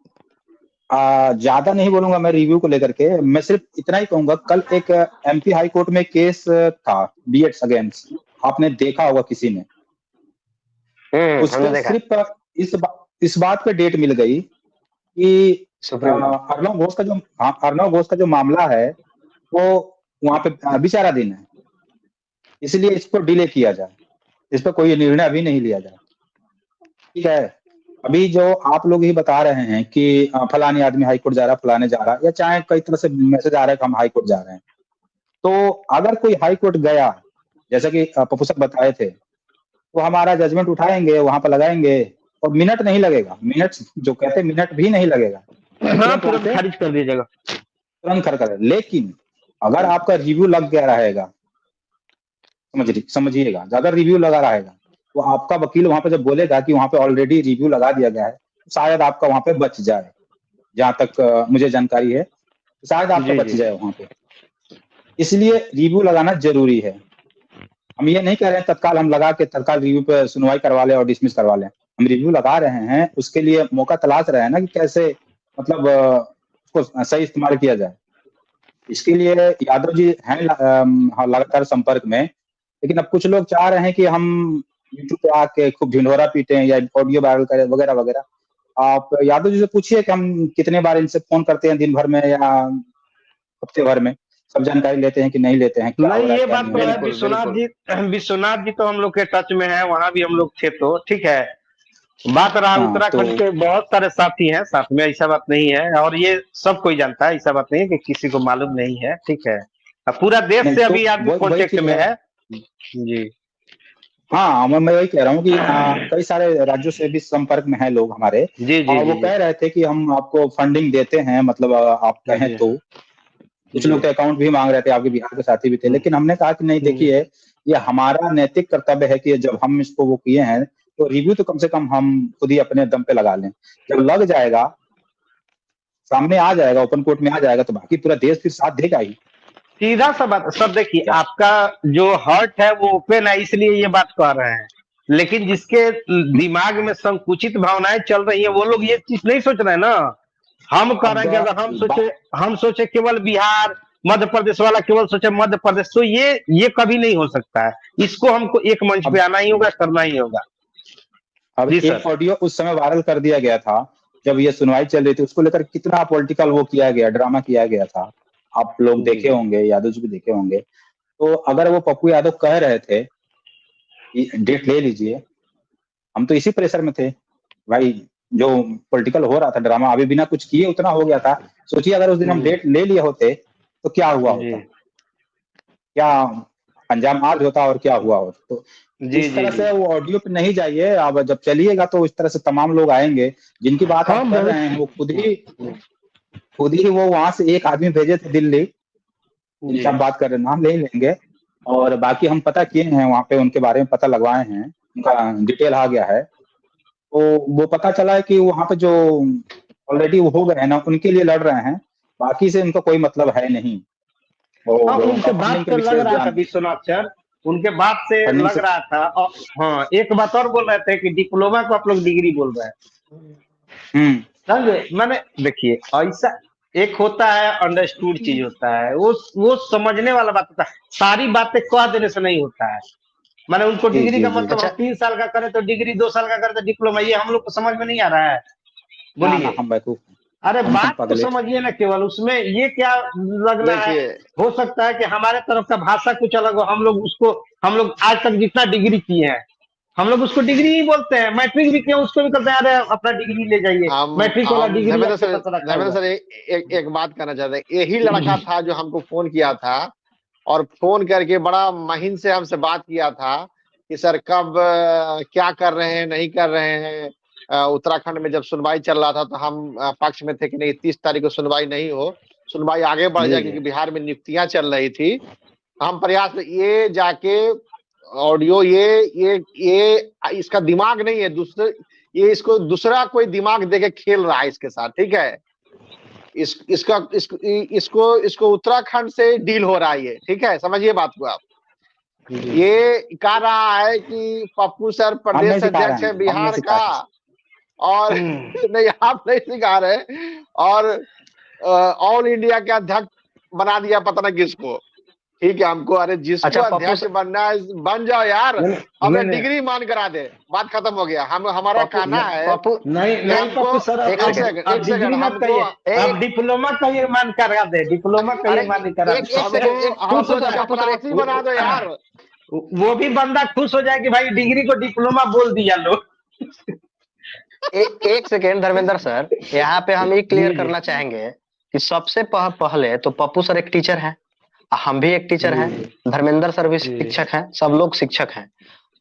ज़्यादा नहीं बोलूँगा मैं रिव्यू को लेकर के मैं सिर्फ़ इतना ही कहूँगा कल एक एमपी हाई कोर्ट में केस था बी अगेंस्ट आपने देखा होगा किसी ने। हम्म, उसमें सिर्फ़ इस बा, इस बात पे डेट मिल गई कि अर्नव घोष का जो हाँ, अर्नव घोष का जो मामला है वो वहाँ पे बिचारा दिन है। इसलिए इसको डिले किया जाए। इस पर कोई निर्णय अभी नहीं लिया जाए। ठीक है? अभी जो आप लोग ही बता रहे हैं कि फलाने आदमी हाईकोर्ट जा रहा है फलाने जा रहा है या चाहे कई तरह से मैसेज आ रहा है कि हम हाईकोर्ट जा रहे हैं। तो अगर कोई हाईकोर्ट गया जैसा कि पप्पू सर बताए थे तो हमारा जजमेंट उठाएँगे वहाँ पर लगाएँगे। और मिनट नहीं लगेगा। मिनट जो कहते हैं मिनट भी नहीं लगेगा। हाँ तुरंत खारिज कर दिया जाएगा तुरंत कर कर। लेकिन अगर आपका रिव्यू लग गया रहेगा समझ समझिएगा अगर रिव्यू लगा रहेगा तो आपका वकील वहाँ पे जब बोलेगा कि वहाँ पे ऑलरेडी रिव्यू लगा दिया गया है तो शायद आपका वहाँ पे बच जाए। जहाँ तक मुझे जानकारी है तो शायद आपका बच जाए वहाँ पे। इसलिए रिव्यू लगाना ज़रूरी है। हम ये नहीं कह रहे हैं तत्काल हम लगा के तत्काल रिव्यू पे सुनवाई करवा लें और डिसमिस करवा लें। हम रिव्यू लगा रहे हैं उसके लिए मौका तलाश रहे हैं ना कि कैसे मतलब उसको सही इस्तेमाल किया जाए। इसके लिए यादव जी हैं हाँ, लगातार संपर्क में लेकिन अब कुछ लोग चाह रहे हैं कि हम यूट्यूब पे आके खूब ढिंढोरा पीटे या ऑडियो वायरल करें वगैरह वगैरह। आप यादव जी से पूछिए कि हम कितने बार इनसे फ़ोन करते हैं दिन भर में या हफ़्ते भर में? सब जानकारी लेते हैं कि नहीं लेते हैं क्या नहीं ये बात तो है विश्वनाथ जी विश्वनाथ जी तो हम लोग के टच में है वहाँ भी हम लोग थे तो ठीक है। बात रहा हाँ, उत्तराखंड तो- के बहुत सारे साथी हैं साथ में ऐसा बात नहीं है और ये सब कोई जानता है ऐसा बात नहीं है कि किसी को मालूम नहीं है ठीक है। अब पूरा देश से तो अभी आदमी कॉन्टेक्ट में है। है। जी। हाँ मैं मैं वही कह रहा हूँ कि आ, कई सारे राज्यों से भी संपर्क में है लोग हमारे। जी जी और वो कह रहे थे कि हम आपको फंडिंग देते हैं मतलब आप जी। कहें तो। कुछ लोग तो अकाउंट भी मांग रहे थे आपके बिहार के साथी भी थे लेकिन हमने कहा कि नहीं देखिए ये हमारा नैतिक कर्तव्य है कि जब हम इसको वो किए हैं तो रिव्यू तो कम से कम हम खुद ही अपने दम पे लगा लें। जब लग जाएगा सामने आ जाएगा ओपन कोर्ट में आ जाएगा तो बाकी पूरा देश फिर साथ देगा ही। सीधा सा बात सब देखिए आपका जो हर्ट है वो ओपन है इसलिए ये बात कह रहे हैं। लेकिन जिसके दिमाग में संकुचित भावनाएँ चल रही है वो लोग ये चीज़ नहीं सोच रहे हैं ना। हम कह रहे हैं कि अगर हम सोचे हम सोचे केवल बिहार मध्य प्रदेश वाला केवल सोचे मध्य प्रदेश तो ये ये कभी नहीं हो सकता है। इसको हमको एक मंच पे आना ही होगा करना ही होगा। अब एक ऑडियो उस समय वायरल कर दिया गया था जब ये सुनवाई चल रही थी उसको लेकर कितना पॉलिटिकल वो किया गया ड्रामा किया गया था। आप लोग देखे होंगे यादव जी भी देखे होंगे। तो अगर वो पप्पू यादव कह रहे थे डेट ले लीजिए हम तो इसी प्रेशर में थे। भाई जो पॉलिटिकल हो रहा था ड्रामा अभी बिना कुछ किए उतना हो गया था। सोचिए अगर उस दिन हम डेट ले लिए होते तो क्या हुआ होता? क्या अंजाम आज होता और क्या हुआ होता? तो जी इस जी तरह जी। से वो ऑडियो पे नहीं जाइए अब जब चलिएगा तो इस तरह से तमाम लोग आएँगे जिनकी बात हाँ, आप कर रहे हैं वो खुद ही खुद ही वो वहाँ से एक आदमी भेजे थे दिल्ली। जिनसे आप बात कर रहे हैं नाम नहीं लेंगे। और बाकी हम पता किए हैं वहाँ पे उनके बारे में पता लगवाए हैं उनका डिटेल आ गया है। तो वो पता चला है कि वहाँ पे जो ऑलरेडी वो हो गए हैं ना उनके लिए लड़ रहे हैं बाकी से उनका कोई मतलब है नहीं। और हाँ, उनके बात funding लग रहा था। विश्वनाथ सर उनके बात से लग रहा था और हाँ एक बात और बोल रहे थे कि डिप्लोमा को आप लोग डिग्री बोल रहे हैं। हम्म। समझे मैंने देखिए ऐसा एक होता है अंडरस्टूड चीज़ होता है वो वो समझने वाला बात होता है। सारी बातें कह देने से नहीं होता है। मैंने उनको डिग्री का मतलब अच्छा। तीन साल का करे तो डिग्री दो साल का करे तो डिप्लोमा ये हम लोग को समझ में नहीं आ रहा है। बोलिए। हम बेवकूफ़ अरे बात तो समझिए ना केवल उसमें ये क्या लग रहा है? हो सकता है कि हमारे तरफ़ का भाषा कुछ अलग हो हम लोग उसको हम लोग आज तक जितना डिग्री किए हैं हम लोग उसको डिग्री ही बोलते हैं। मैट्रिक भी किए उसको भी कहते हैं अरे अपना डिग्री ले जाइए। मैट्रिक वाला डिग्री सर एक, बात कहना चाहते हैं। यही लड़का था जो हमको फ़ोन किया था और फ़ोन करके बड़ा महीन से हमसे बात किया था कि सर कब क्या कर रहे हैं नहीं कर रहे हैं? उत्तराखंड में जब सुनवाई चल रहा था तो हम पक्ष में थे कि नहीं तीस तारीख को सुनवाई नहीं हो। सुनवाई आगे बढ़ जाए क्योंकि बिहार में नियुक्तियाँ चल रही थी। हम प्रयास ये जाके ऑडियो ये ये ये इसका दिमाग नहीं है। दूसरे ये इसको दूसरा कोई दिमाग देके खेल रहा है इसके साथ ठीक है? इस इसका इस, इसको इसको उत्तराखंड से डील हो रहा है ये ठीक है? समझिए बात को आप। ये कह रहा है कि पप्पू सर प्रदेश अध्यक्ष है बिहार का। और हम्म। *laughs* नहीं आप नहीं सिखा रहे और ऑल इंडिया के अध्यक्ष बना दिया पता ना किसको। ठीक है हमको अरे जिसको अच्छा, अध्यक्ष बनना है बन जाओ यार। हमें डिग्री मान करा दे बात खत्म हो गया। हम हमारा कहना है। नहीं नहीं सर एक सेकंड, एक हमको- आप डिप्लोमा का ये मान करा दे डिप्लोमा का ये मान करा दे। हमको जाए। बना दो यार। वो भी बंदा खुश हो जाए कि भाई डिग्री को डिप्लोमा बोल दिया लोग। ए, एक सेकेंड धर्मेंद्र सर। यहाँ पे हम ये क्लियर करना चाहेंगे कि सबसे पह, पहले तो पप्पू सर एक टीचर है हम भी एक टीचर हैं धर्मेंद्र सर भी शिक्षक हैं सब लोग शिक्षक हैं।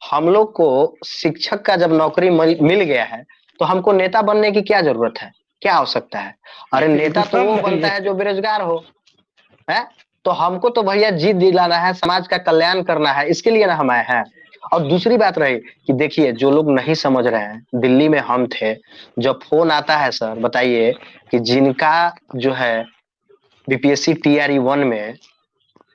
हम लोग को शिक्षक का जब नौकरी मिल गया है तो हमको नेता बनने की क्या ज़रूरत है? क्या आवश्यकता है? अरे नेता तो वो बनता है जो बेरोजगार हो है? तो हमको तो भैया जीत दिलाना है समाज का कल्याण करना है इसके लिए ना हम आए हैं। और दूसरी बात रही कि देखिए, जो लोग नहीं समझ रहे हैं, दिल्ली में हम थे, जब फ़ोन आता है सर, बताइए कि जिनका जो है बीपीएससी टीआरई वन में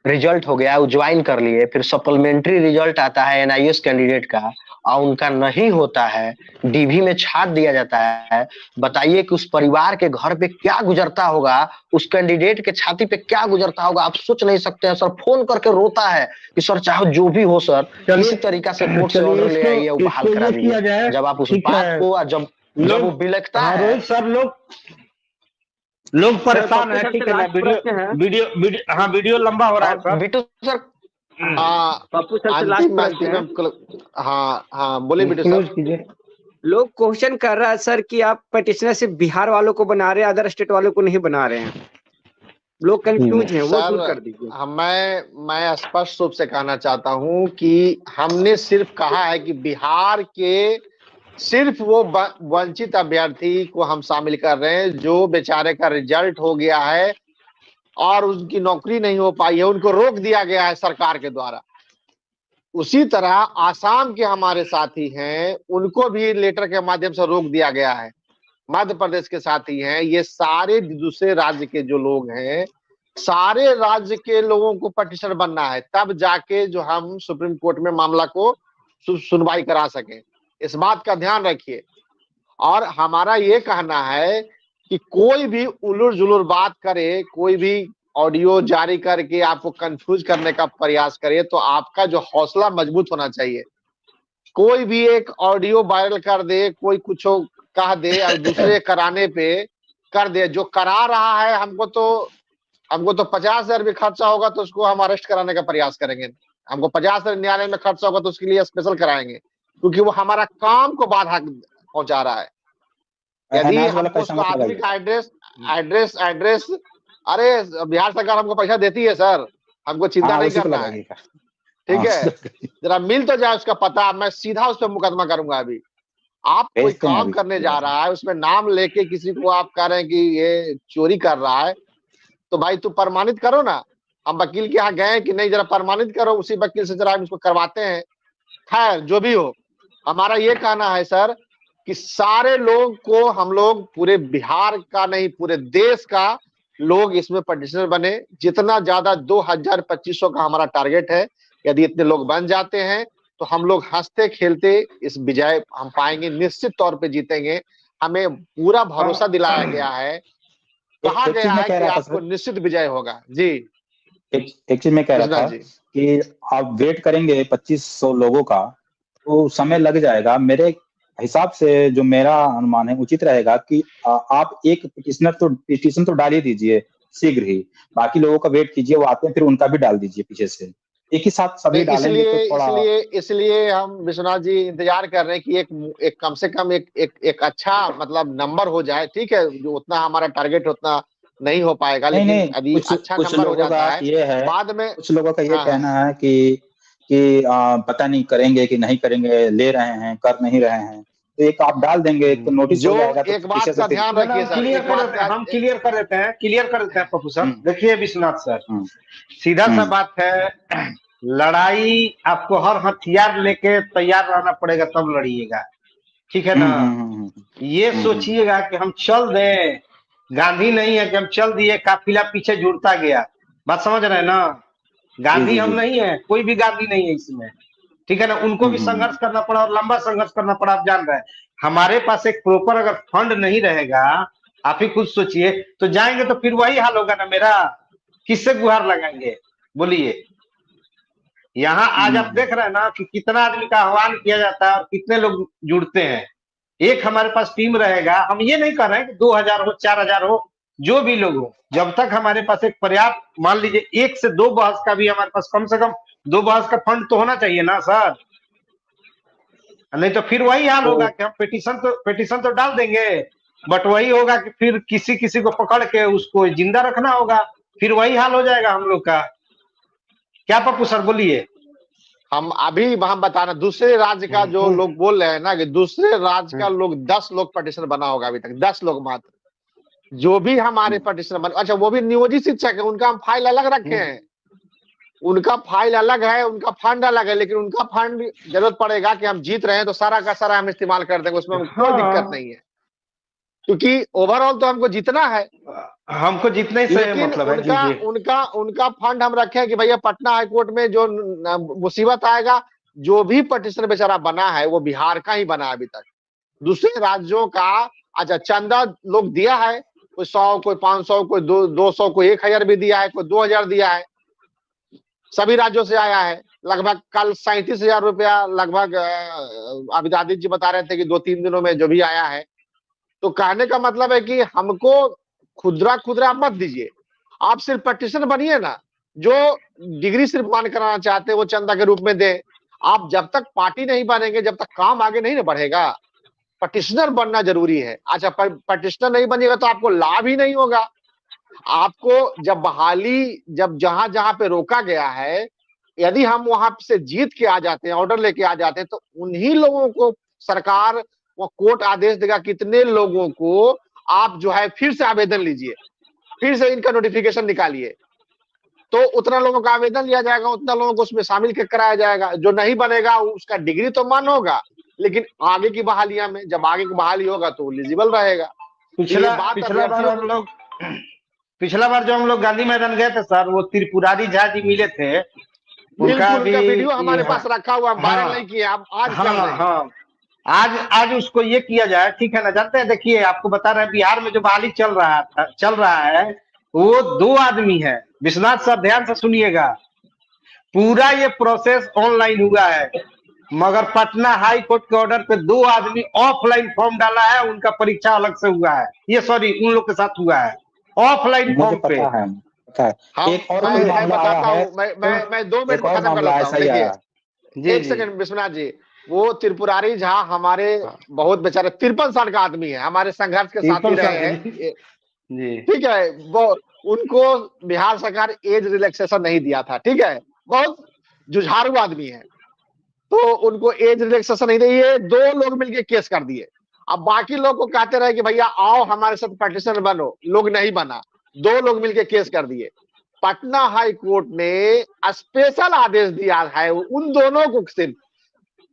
रिज़ल्ट हो गया वो ज्वाइन कर लिए फिर सप्लीमेंट्री रिज़ल्ट आता है एनआईएस कैंडिडेट का और उनका नहीं होता है डीवी में छाट दिया जाता है। बताइए कि उस परिवार के घर पे क्या गुजरता होगा उस कैंडिडेट के छाती पे क्या गुजरता होगा आप सोच नहीं सकते हैं सर फ़ोन करके रोता है कि सर चाहे जो भी हो सर इसी तरीका से कोर्ट से ऑर्डर ले आइए बहाल करा दीजिए जब आप उस बात को जब जब वो बिलकता हाँ, है सब लोग लोग परेशान है ठीक है वीडियो वीडियो वीडियो हाँ वीडियो लंबा हो रहा है Bittu sir Pappu sir last हाँ। हाँ बोले बिटू सर। लोग क्वेश्चन कर रहा है सर कि आप पटिशनर सिर्फ़ बिहार वालों को बना रहे हैं अदर स्टेट वालों को नहीं बना रहे हैं? लोग कंफ्यूज हैं वो दूर कर दीजिए। मैं मैं स्पष्ट रूप से कहना चाहता हूँ कि हमने सिर्फ़ कहा है कि बिहार के सिर्फ़ वो वंचित अभ्यर्थी को हम शामिल कर रहे हैं, जो बेचारे का रिज़ल्ट हो गया है और उनकी नौकरी नहीं हो पाई है, उनको रोक दिया गया है सरकार के द्वारा। उसी तरह आसाम के हमारे साथी हैं, उनको भी लेटर के माध्यम से रोक दिया गया है। मध्य प्रदेश के साथी हैं, ये सारे दूसरे राज्य के जो लोग हैं, सारे राज्य के लोगों को पटिशन बनना है, तब जाके जो हम सुप्रीम कोर्ट में मामला को सुनवाई करा सकें। इस बात का ध्यान रखिए। और हमारा ये कहना है कि कोई भी उलुर जुलुर बात करे कोई भी ऑडियो जारी करके आपको कंफ्यूज करने का प्रयास करे तो आपका जो हौसला मज़बूत होना चाहिए। कोई भी एक ऑडियो वायरल कर दे कोई कुछ कह दे और दूसरे *coughs* कराने पे कर दे जो करा रहा है हमको तो हमको तो पचास हज़ार भी खर्चा होगा तो उसको हम अरेस्ट कराने का प्रयास करेंगे। हमको पचास हज़ार न्यायालय में खर्चा होगा तो उसके लिए स्पेशल कराएँगे। क्योंकि वो हमारा काम को बाधा पहुँचा रहा है। यदि हमको आदमी का एड्रेस एड्रेस एड्रेस अरे बिहार सरकार हमको पैसा देती है सर। हमको चिंता हाँ, नहीं करना है। ठीक हाँ, है? जरा मिल तो जाए उसका पता मैं सीधा उस पर मुकदमा करूँगा अभी। आप कोई काम करने जा रहा है उसमें नाम लेके किसी को आप कह रहे हैं कि ये चोरी कर रहा है तो भाई तू प्रमाणित करो ना। हम वकील के यहाँ गए कि नहीं जरा प्रमाणित करो उसी वकील से जरा हम इसको करवाते हैं। खैर जो भी हो हमारा ये कहना है सर कि सारे लोग को हम लोग पूरे बिहार का नहीं पूरे देश का लोग इसमें पटिशनर बने। जितना ज़्यादा दो हज़ार पच्चीस सौ का हमारा टारगेट है यदि इतने लोग बन जाते हैं तो हम लोग हँसते खेलते इस विजय हम पाएँगे निश्चित तौर पे जीतेंगे। हमें पूरा भरोसा दिलाया गया है। कहा गया है कि आपको निश्चित विजय होगा। जी। एक एक चीज़ मैं कह रहा था कि आप वेट करेंगे पच्चीस सौ लोगों का तो समय लग जाएगा। मेरे हिसाब से जो मेरा अनुमान है उचित रहेगा कि आप एक पिटिशनर तो पिटिशन तो डाल ही दीजिए शीघ्र ही। बाकी लोगों का वेट कीजिए वो आते हैं फिर उनका भी डाल दीजिए पीछे से। एक ही साथ सभी डालेंगे तो थोड़ा इसलिए इसलिए हम विश्वनाथ जी इंतज़ार कर रहे हैं कि एक एक कम से कम एक एक एक अच्छा मतलब नंबर हो जाए ठीक है? जो उतना हमारा टारगेट उतना नहीं हो पाएगा लेकिन यदि अच्छा नंबर हो जाता है। ये है बाद में कुछ लोगों का ये हाँ, कहना है कि कि आ, पता नहीं करेंगे कि नहीं करेंगे ले रहे हैं कर नहीं रहे हैं तो एक आप डाल देंगे तो नोटिस जो हो तो एक बात का ध्यान रखिए सर क्लियर कर देते हैं हम क्लियर कर देते हैं क्लियर कर देते हैं पप्पू सर हम्म। देखिए विश्वनाथ सर हम्म। सीधा सा हम्म। बात है लड़ाई आपको हर हथियार लेके तैयार रहना पड़ेगा तब लड़िएगा। ठीक है ना? ये सोचिएगा कि हम चल दें गांधी नहीं है कि हम चल दिए काफिला पीछे जुड़ता गया। बात समझ रहे हैं ना? गांधी हम नहीं है कोई भी गांधी नहीं है इसमें। ठीक है ना? उनको भी हम्म, हम्म। संघर्ष करना पड़ा और लंबा संघर्ष करना पड़ा आप जान रहे हैं। हमारे पास एक प्रॉपर अगर फंड नहीं रहेगा आप ही खुद सोचिए। तो जाएँगे तो फिर वही हाल होगा ना मेरा? किससे गुहार लगाएँगे? बोलिए। यहाँ आज आप हम्म। देख रहे हैं ना कि कितना आदमी का आह्वान किया जाता है और कितने लोग जुड़ते हैं। एक हमारे पास टीम रहेगा हम ये नहीं कह रहे हैं कि दो हज़ार हो चार हज़ार हो जो भी लोग हो जब तक हमारे पास एक पर्याप्त मान लीजिए एक से दो बहस का भी हमारे पास कम से कम दो बहस का फंड तो होना चाहिए ना सर? नहीं तो फिर वही हाल होगा कि हम पिटीशन तो पिटीशन तो डाल देंगे बट वही होगा कि फिर किसी किसी को पकड़ के उसको ज़िंदा रखना होगा फिर वही हाल हो जाएगा हम लोग का। क्या पप्पू सर बोलिए। हम अभी हम बता रहे दूसरे राज्य का जो हम्म। लोग बोल रहे हैं ना कि दूसरे राज्य का लोग दस लोग पटिशन बना होगा अभी तक दस लोग मात्र। जो भी हमारे पटिशन बन अच्छा वो भी नियोजित शिक्षक है उनका हम फ़ाइल अलग रखे हैं। उनका फ़ाइल अलग है उनका फंड अलग है लेकिन उनका फंड ज़रूरत पड़ेगा कि हम जीत रहे हैं तो सारा का सारा हम इस्तेमाल कर देंगे उसमें कोई हाँ। दिक्कत नहीं है। क्योंकि ओवरऑल तो हमको जीतना है। हमको जितने से लेकिन मतलब है। उनका उनका उनका फंड हम रखे हैं कि भैया पटना हाईकोर्ट में जो मुसीबत आएगा जो भी पटिशन बेचारा बना है वो बिहार का ही बना है अभी तक। दूसरे राज्यों का अच्छा चंदा लोग दिया है कोई सौ कोई पाँच सौ कोई दो दो सौ कोई एक हज़ार भी दिया है कोई दो हज़ार दिया है। सभी राज्यों से आया है। लगभग कल सैंतीस हज़ार रुपया लगभग अ, अभी आदित्य जी बता रहे थे कि दो तीन दिनों में जो भी आया है। तो कहने का मतलब है कि हमको खुदरा खुदरा मत दीजिए। आप सिर्फ़ पटिशन बनिए ना। जो डिग्री सिर्फ़ मान कराना चाहते हैं वो चंदा के रूप में दे। आप जब तक पार्टी नहीं बनेंगे जब तक काम आगे नहीं ना बढ़ेगा। पटिशनर बनना ज़रूरी है। अच्छा पटिशनर नहीं बनेगा तो आपको लाभ ही नहीं होगा। आपको जब बहाली, जब जहाँ जहाँ पे रोका गया है, यदि हम वहाँ से जीत के आ जाते हैं ऑर्डर लेके आ जाते हैं तो उन्हीं लोगों को सरकार वो कोर्ट आदेश देगा कितने लोगों को आप जो है फिर से आवेदन लीजिए, फिर से इनका नोटिफिकेशन निकालिए। तो उतना लोगों का आवेदन लिया जाएगा, उतना लोगों को उसमें शामिल कराया जाएगा। जो नहीं बनेगा, उसका डिग्री तो मान होगा। लेकिन आगे की बहालियाँ में जब आगे की बहाली होगा तो एलिजिबल रहेगा। पिछला बात पिछला बार हम लोग पिछला बार जो हम लोग गांधी मैदान गए थे सर वो त्रिपुरारी झा जी मिले थे। उनका भी वीडियो हमारे हाँ, पास रखा हुआ वायरल हाँ। नहीं किया आज हाँ हाँ। आज आज उसको ये किया जाए ठीक है ना जानते हैं देखिए आपको बता रहे हैं बिहार में जो बहाली चल रहा था चल रहा है वो दो आदमी है। विश्वनाथ सर ध्यान से सुनिएगा। पूरा ये प्रोसेस ऑनलाइन हुआ है। मगर पटना हाई कोर्ट के ऑर्डर पे दो आदमी ऑफलाइन फॉर्म डाला है उनका परीक्षा अलग से हुआ है। ये सॉरी उन लोग के साथ हुआ है। ऑफलाइन फॉर्म पे। है पता है। हम एक और मैं, मैं बताता हूँ मैं मैं मैं दो मिनट में खत्म कर लेता हूँ ऐसा ही देखिए। आया। जी एक सेकंड विश्वनाथ जी। वो त्रिपुरारी झा हमारे बहुत बेचारे तिरपन साल का आदमी है हमारे संघर्ष के साथी तिरपन रहे हैं। ठीक है वो उनको बिहार सरकार एज रिलैक्सेशन नहीं दिया था ठीक है? बहुत जुझारू आदमी है। तो उनको एज रिलैक्सेशन नहीं दिया ये दो लोग मिलके केस कर दिए। अब बाकी लोग को कहते रहे कि भैया, आओ, हमारे साथ पटिशन बनो। लोग नहीं बना। दो लोग मिलके केस कर दिए। पटना हाई कोर्ट ने स्पेशल आदेश दिया है उन दोनों को सिर्फ़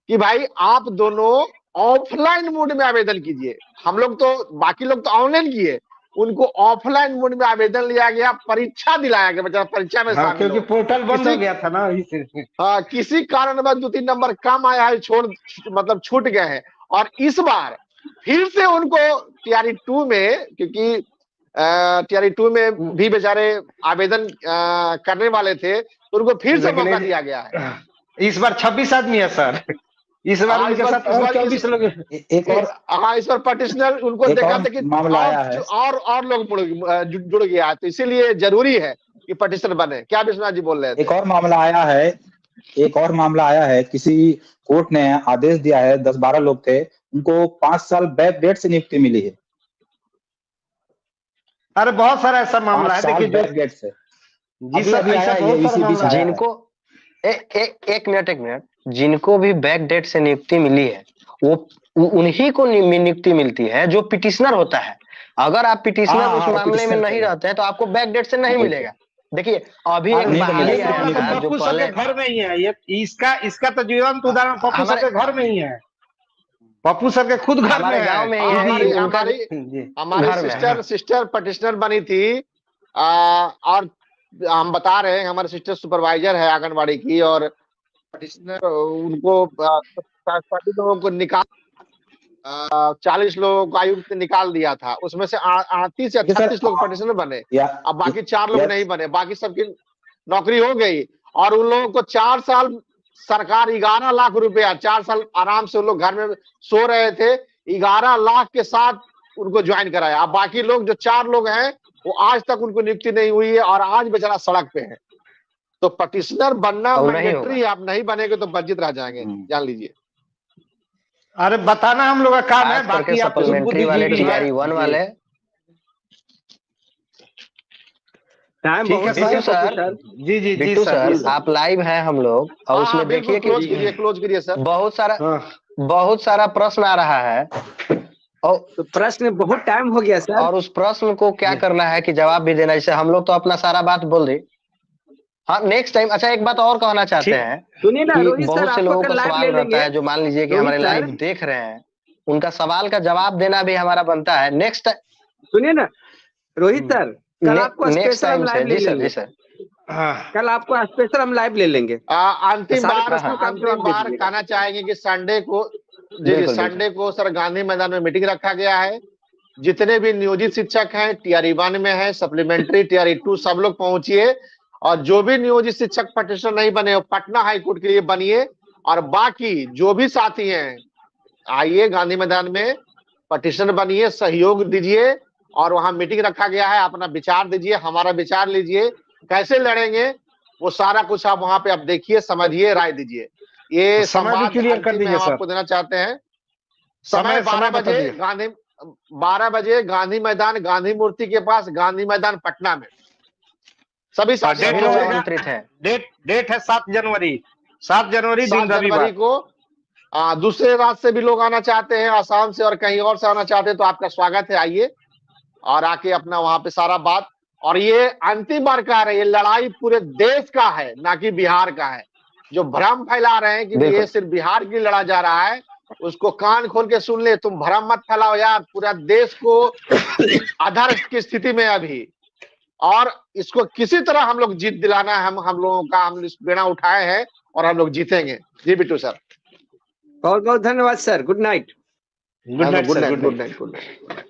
कि भाई, आप दोनों ऑफलाइन मोड में आवेदन कीजिए। हम लोग तो बाकी लोग तो ऑनलाइन किए। उनको ऑफलाइन मोड में आवेदन लिया गया परीक्षा दिलाया गया बच्चा परीक्षा में हाँ क्योंकि पोर्टल बंद हो गया था ना हाँ किसी कारणवश दो तीन नंबर कम आया है छोड़ मतलब छूट गए हैं। और इस बार फिर से उनको टीआरई टू में क्योंकि टीआरई टू में भी बेचारे आवेदन करने वाले थे तो उनको फिर से मौका दिया गया है। इस बार छब्बीस आदमी है सर। इस बार उनके साथ और बार- चौबीस लोग एक और हाँ इस पर पटिशनर उनको देखा था कि मामला और, आया है। और और लोग जुड़ गया तो इसीलिए ज़रूरी है कि पटिशनर बने। क्या विश्वनाथ जी बोल रहे थे? एक और मामला आया है एक और मामला आया है। किसी कोर्ट ने आदेश दिया है दस बारह लोग थे उनको पाँच साल बैक डेट से नियुक्ति मिली है। अरे बहुत सारा ऐसा मामला है देखिए बैक डेट से। जी सर ऐसा आया बहुत सारा मामला जिनको एक मिनट एक मिनट। जिनको भी बैक डेट से नियुक्ति मिली है वो उन्हीं को नियुक्ति मिलती है जो पिटिशनर होता है। अगर आप पिटिशनर हाँ, उस हाँ, मामले में नहीं रहते हैं तो आपको बैक डेट से नहीं मिलेगा। देखिए अभी हाँ, एक तो बहाली आया तो जो पहले घर में ही है ये इसका इसका तो जीवंत उदाहरण पप्पू सर के घर में ही है। पप्पू सर के खुद घर में गाँव में ही हमारी हमारी सिस्टर। सिस्टर पटिशनर बनी थी और हम बता रहे हैं हमारे सिस्टर सुपरवाइजर है आंगनबाड़ी की और पटिशनर उनको सभी लोगों को निकाल चालीस लोगों को आयुक्त निकाल दिया था। उसमें से अड़तीस या देखिए लोग पटिशनर बने। अब बाकी चार लोग नहीं बने बाकी सबकी नौकरी हो गई। और उन लोगों को चार साल सरकार ग्यारह लाख रुपया चार साल आराम से उन लोग घर में सो रहे थे ग्यारह लाख के साथ उनको ज्वाइन कराया। अब बाकी लोग जो चार लोग हैं वो आज तक उनको नियुक्ति नहीं हुई है और आज बेचारा सड़क पे है। तो पटिशनर बनना नहीं मैंडेटरी आप नहीं बनेंगे तो वंचित रह जाएँगे हम्म। जान लीजिए। अरे बताना हम लोग का काम है बाकी आप सप्लीमेंट्री वाले टीआरई वन वाले। टाइम है बहुत है सर। सर। जी जी जी सर सर आप लाइव हैं हम लोग और हाँ, उसमें देखिए क्लोज कि करिए क्लोज करिए सर। बहुत सारा हाँ। बहुत सारा प्रश्न आ रहा है। और तो प्रश्न बहुत टाइम हो गया सर। और उस प्रश्न को क्या करना है कि जवाब भी देना जैसे हम लोग तो अपना सारा बात बोल दी हाँ नेक्स्ट टाइम अच्छा एक बात और कहना चाहते हैं सुनिए ना कि रोहित सर बहुत से लोगों का सवाल रहता है जो मान लीजिए कि हमारे लाइव देख रहे हैं उनका सवाल का जवाब देना भी हमारा बनता है। नेक्स्ट सुनिए ना रोहित सर कल आपको नेक्स्ट स्पेशल हम टाइम लाइव ले जी सर लेंगे। जी सर। हाँ। कल आपको स्पेशल हम लाइव ले लेंगे। अंतिम बार अंतिम बार कहना चाहेंगे कि संडे को जी जी संडे को सर गांधी मैदान में मीटिंग रखा गया है। जितने भी नियोजित शिक्षक हैं टीआरई वन में है सप्लीमेंट्री टीआरई टू सब लोग पहुंचिए। और जो भी नियोजित शिक्षक पटिशन नहीं बने पटना हाईकोर्ट के लिए बनिए। और बाकी जो भी साथी हैं आइए गांधी मैदान में पटिशन बनिए सहयोग दीजिए और वहाँ मीटिंग रखा गया है। अपना विचार दीजिए हमारा विचार लीजिए कैसे लड़ेंगे वो सारा कुछ आप वहाँ पे आप देखिए समझिए राय दीजिए। ये समय भी क्लियर कर दीजिए आपको देना चाहते हैं। समय बारह बजे गांधी बारह बजे गांधी मैदान गांधी मूर्ति के पास गांधी मैदान पटना में। सभी डेट। आमंत्रित हैं डेट डेट है। सात जनवरी। सात जनवरी दिन रविवार। को आ, दूसरे राज्य से भी लोग आना चाहते हैं आसाम से और कहीं और से आना चाहते हैं तो आपका स्वागत है आइए। और आके अपना वहाँ पे सारा बात। और ये अंतिम बार का है ये लड़ाई पूरे देश का है ना कि बिहार का है। जो भ्रम फैला रहे हैं कि ये सिर्फ़ बिहार की लड़ा जा रहा है उसको कान खोल के सुन ले तुम भ्रम मत फैलाओ यार पूरा देश को आधार की स्थिति में अभी। और इसको किसी तरह हम लोग जीत दिलाना है हम हम लोगों का हम इस बेड़ा उठाए हैं और हम लोग जीतेंगे। जी बिटू सर। बहुत बहुत धन्यवाद sir. Good night good night good night good good night good night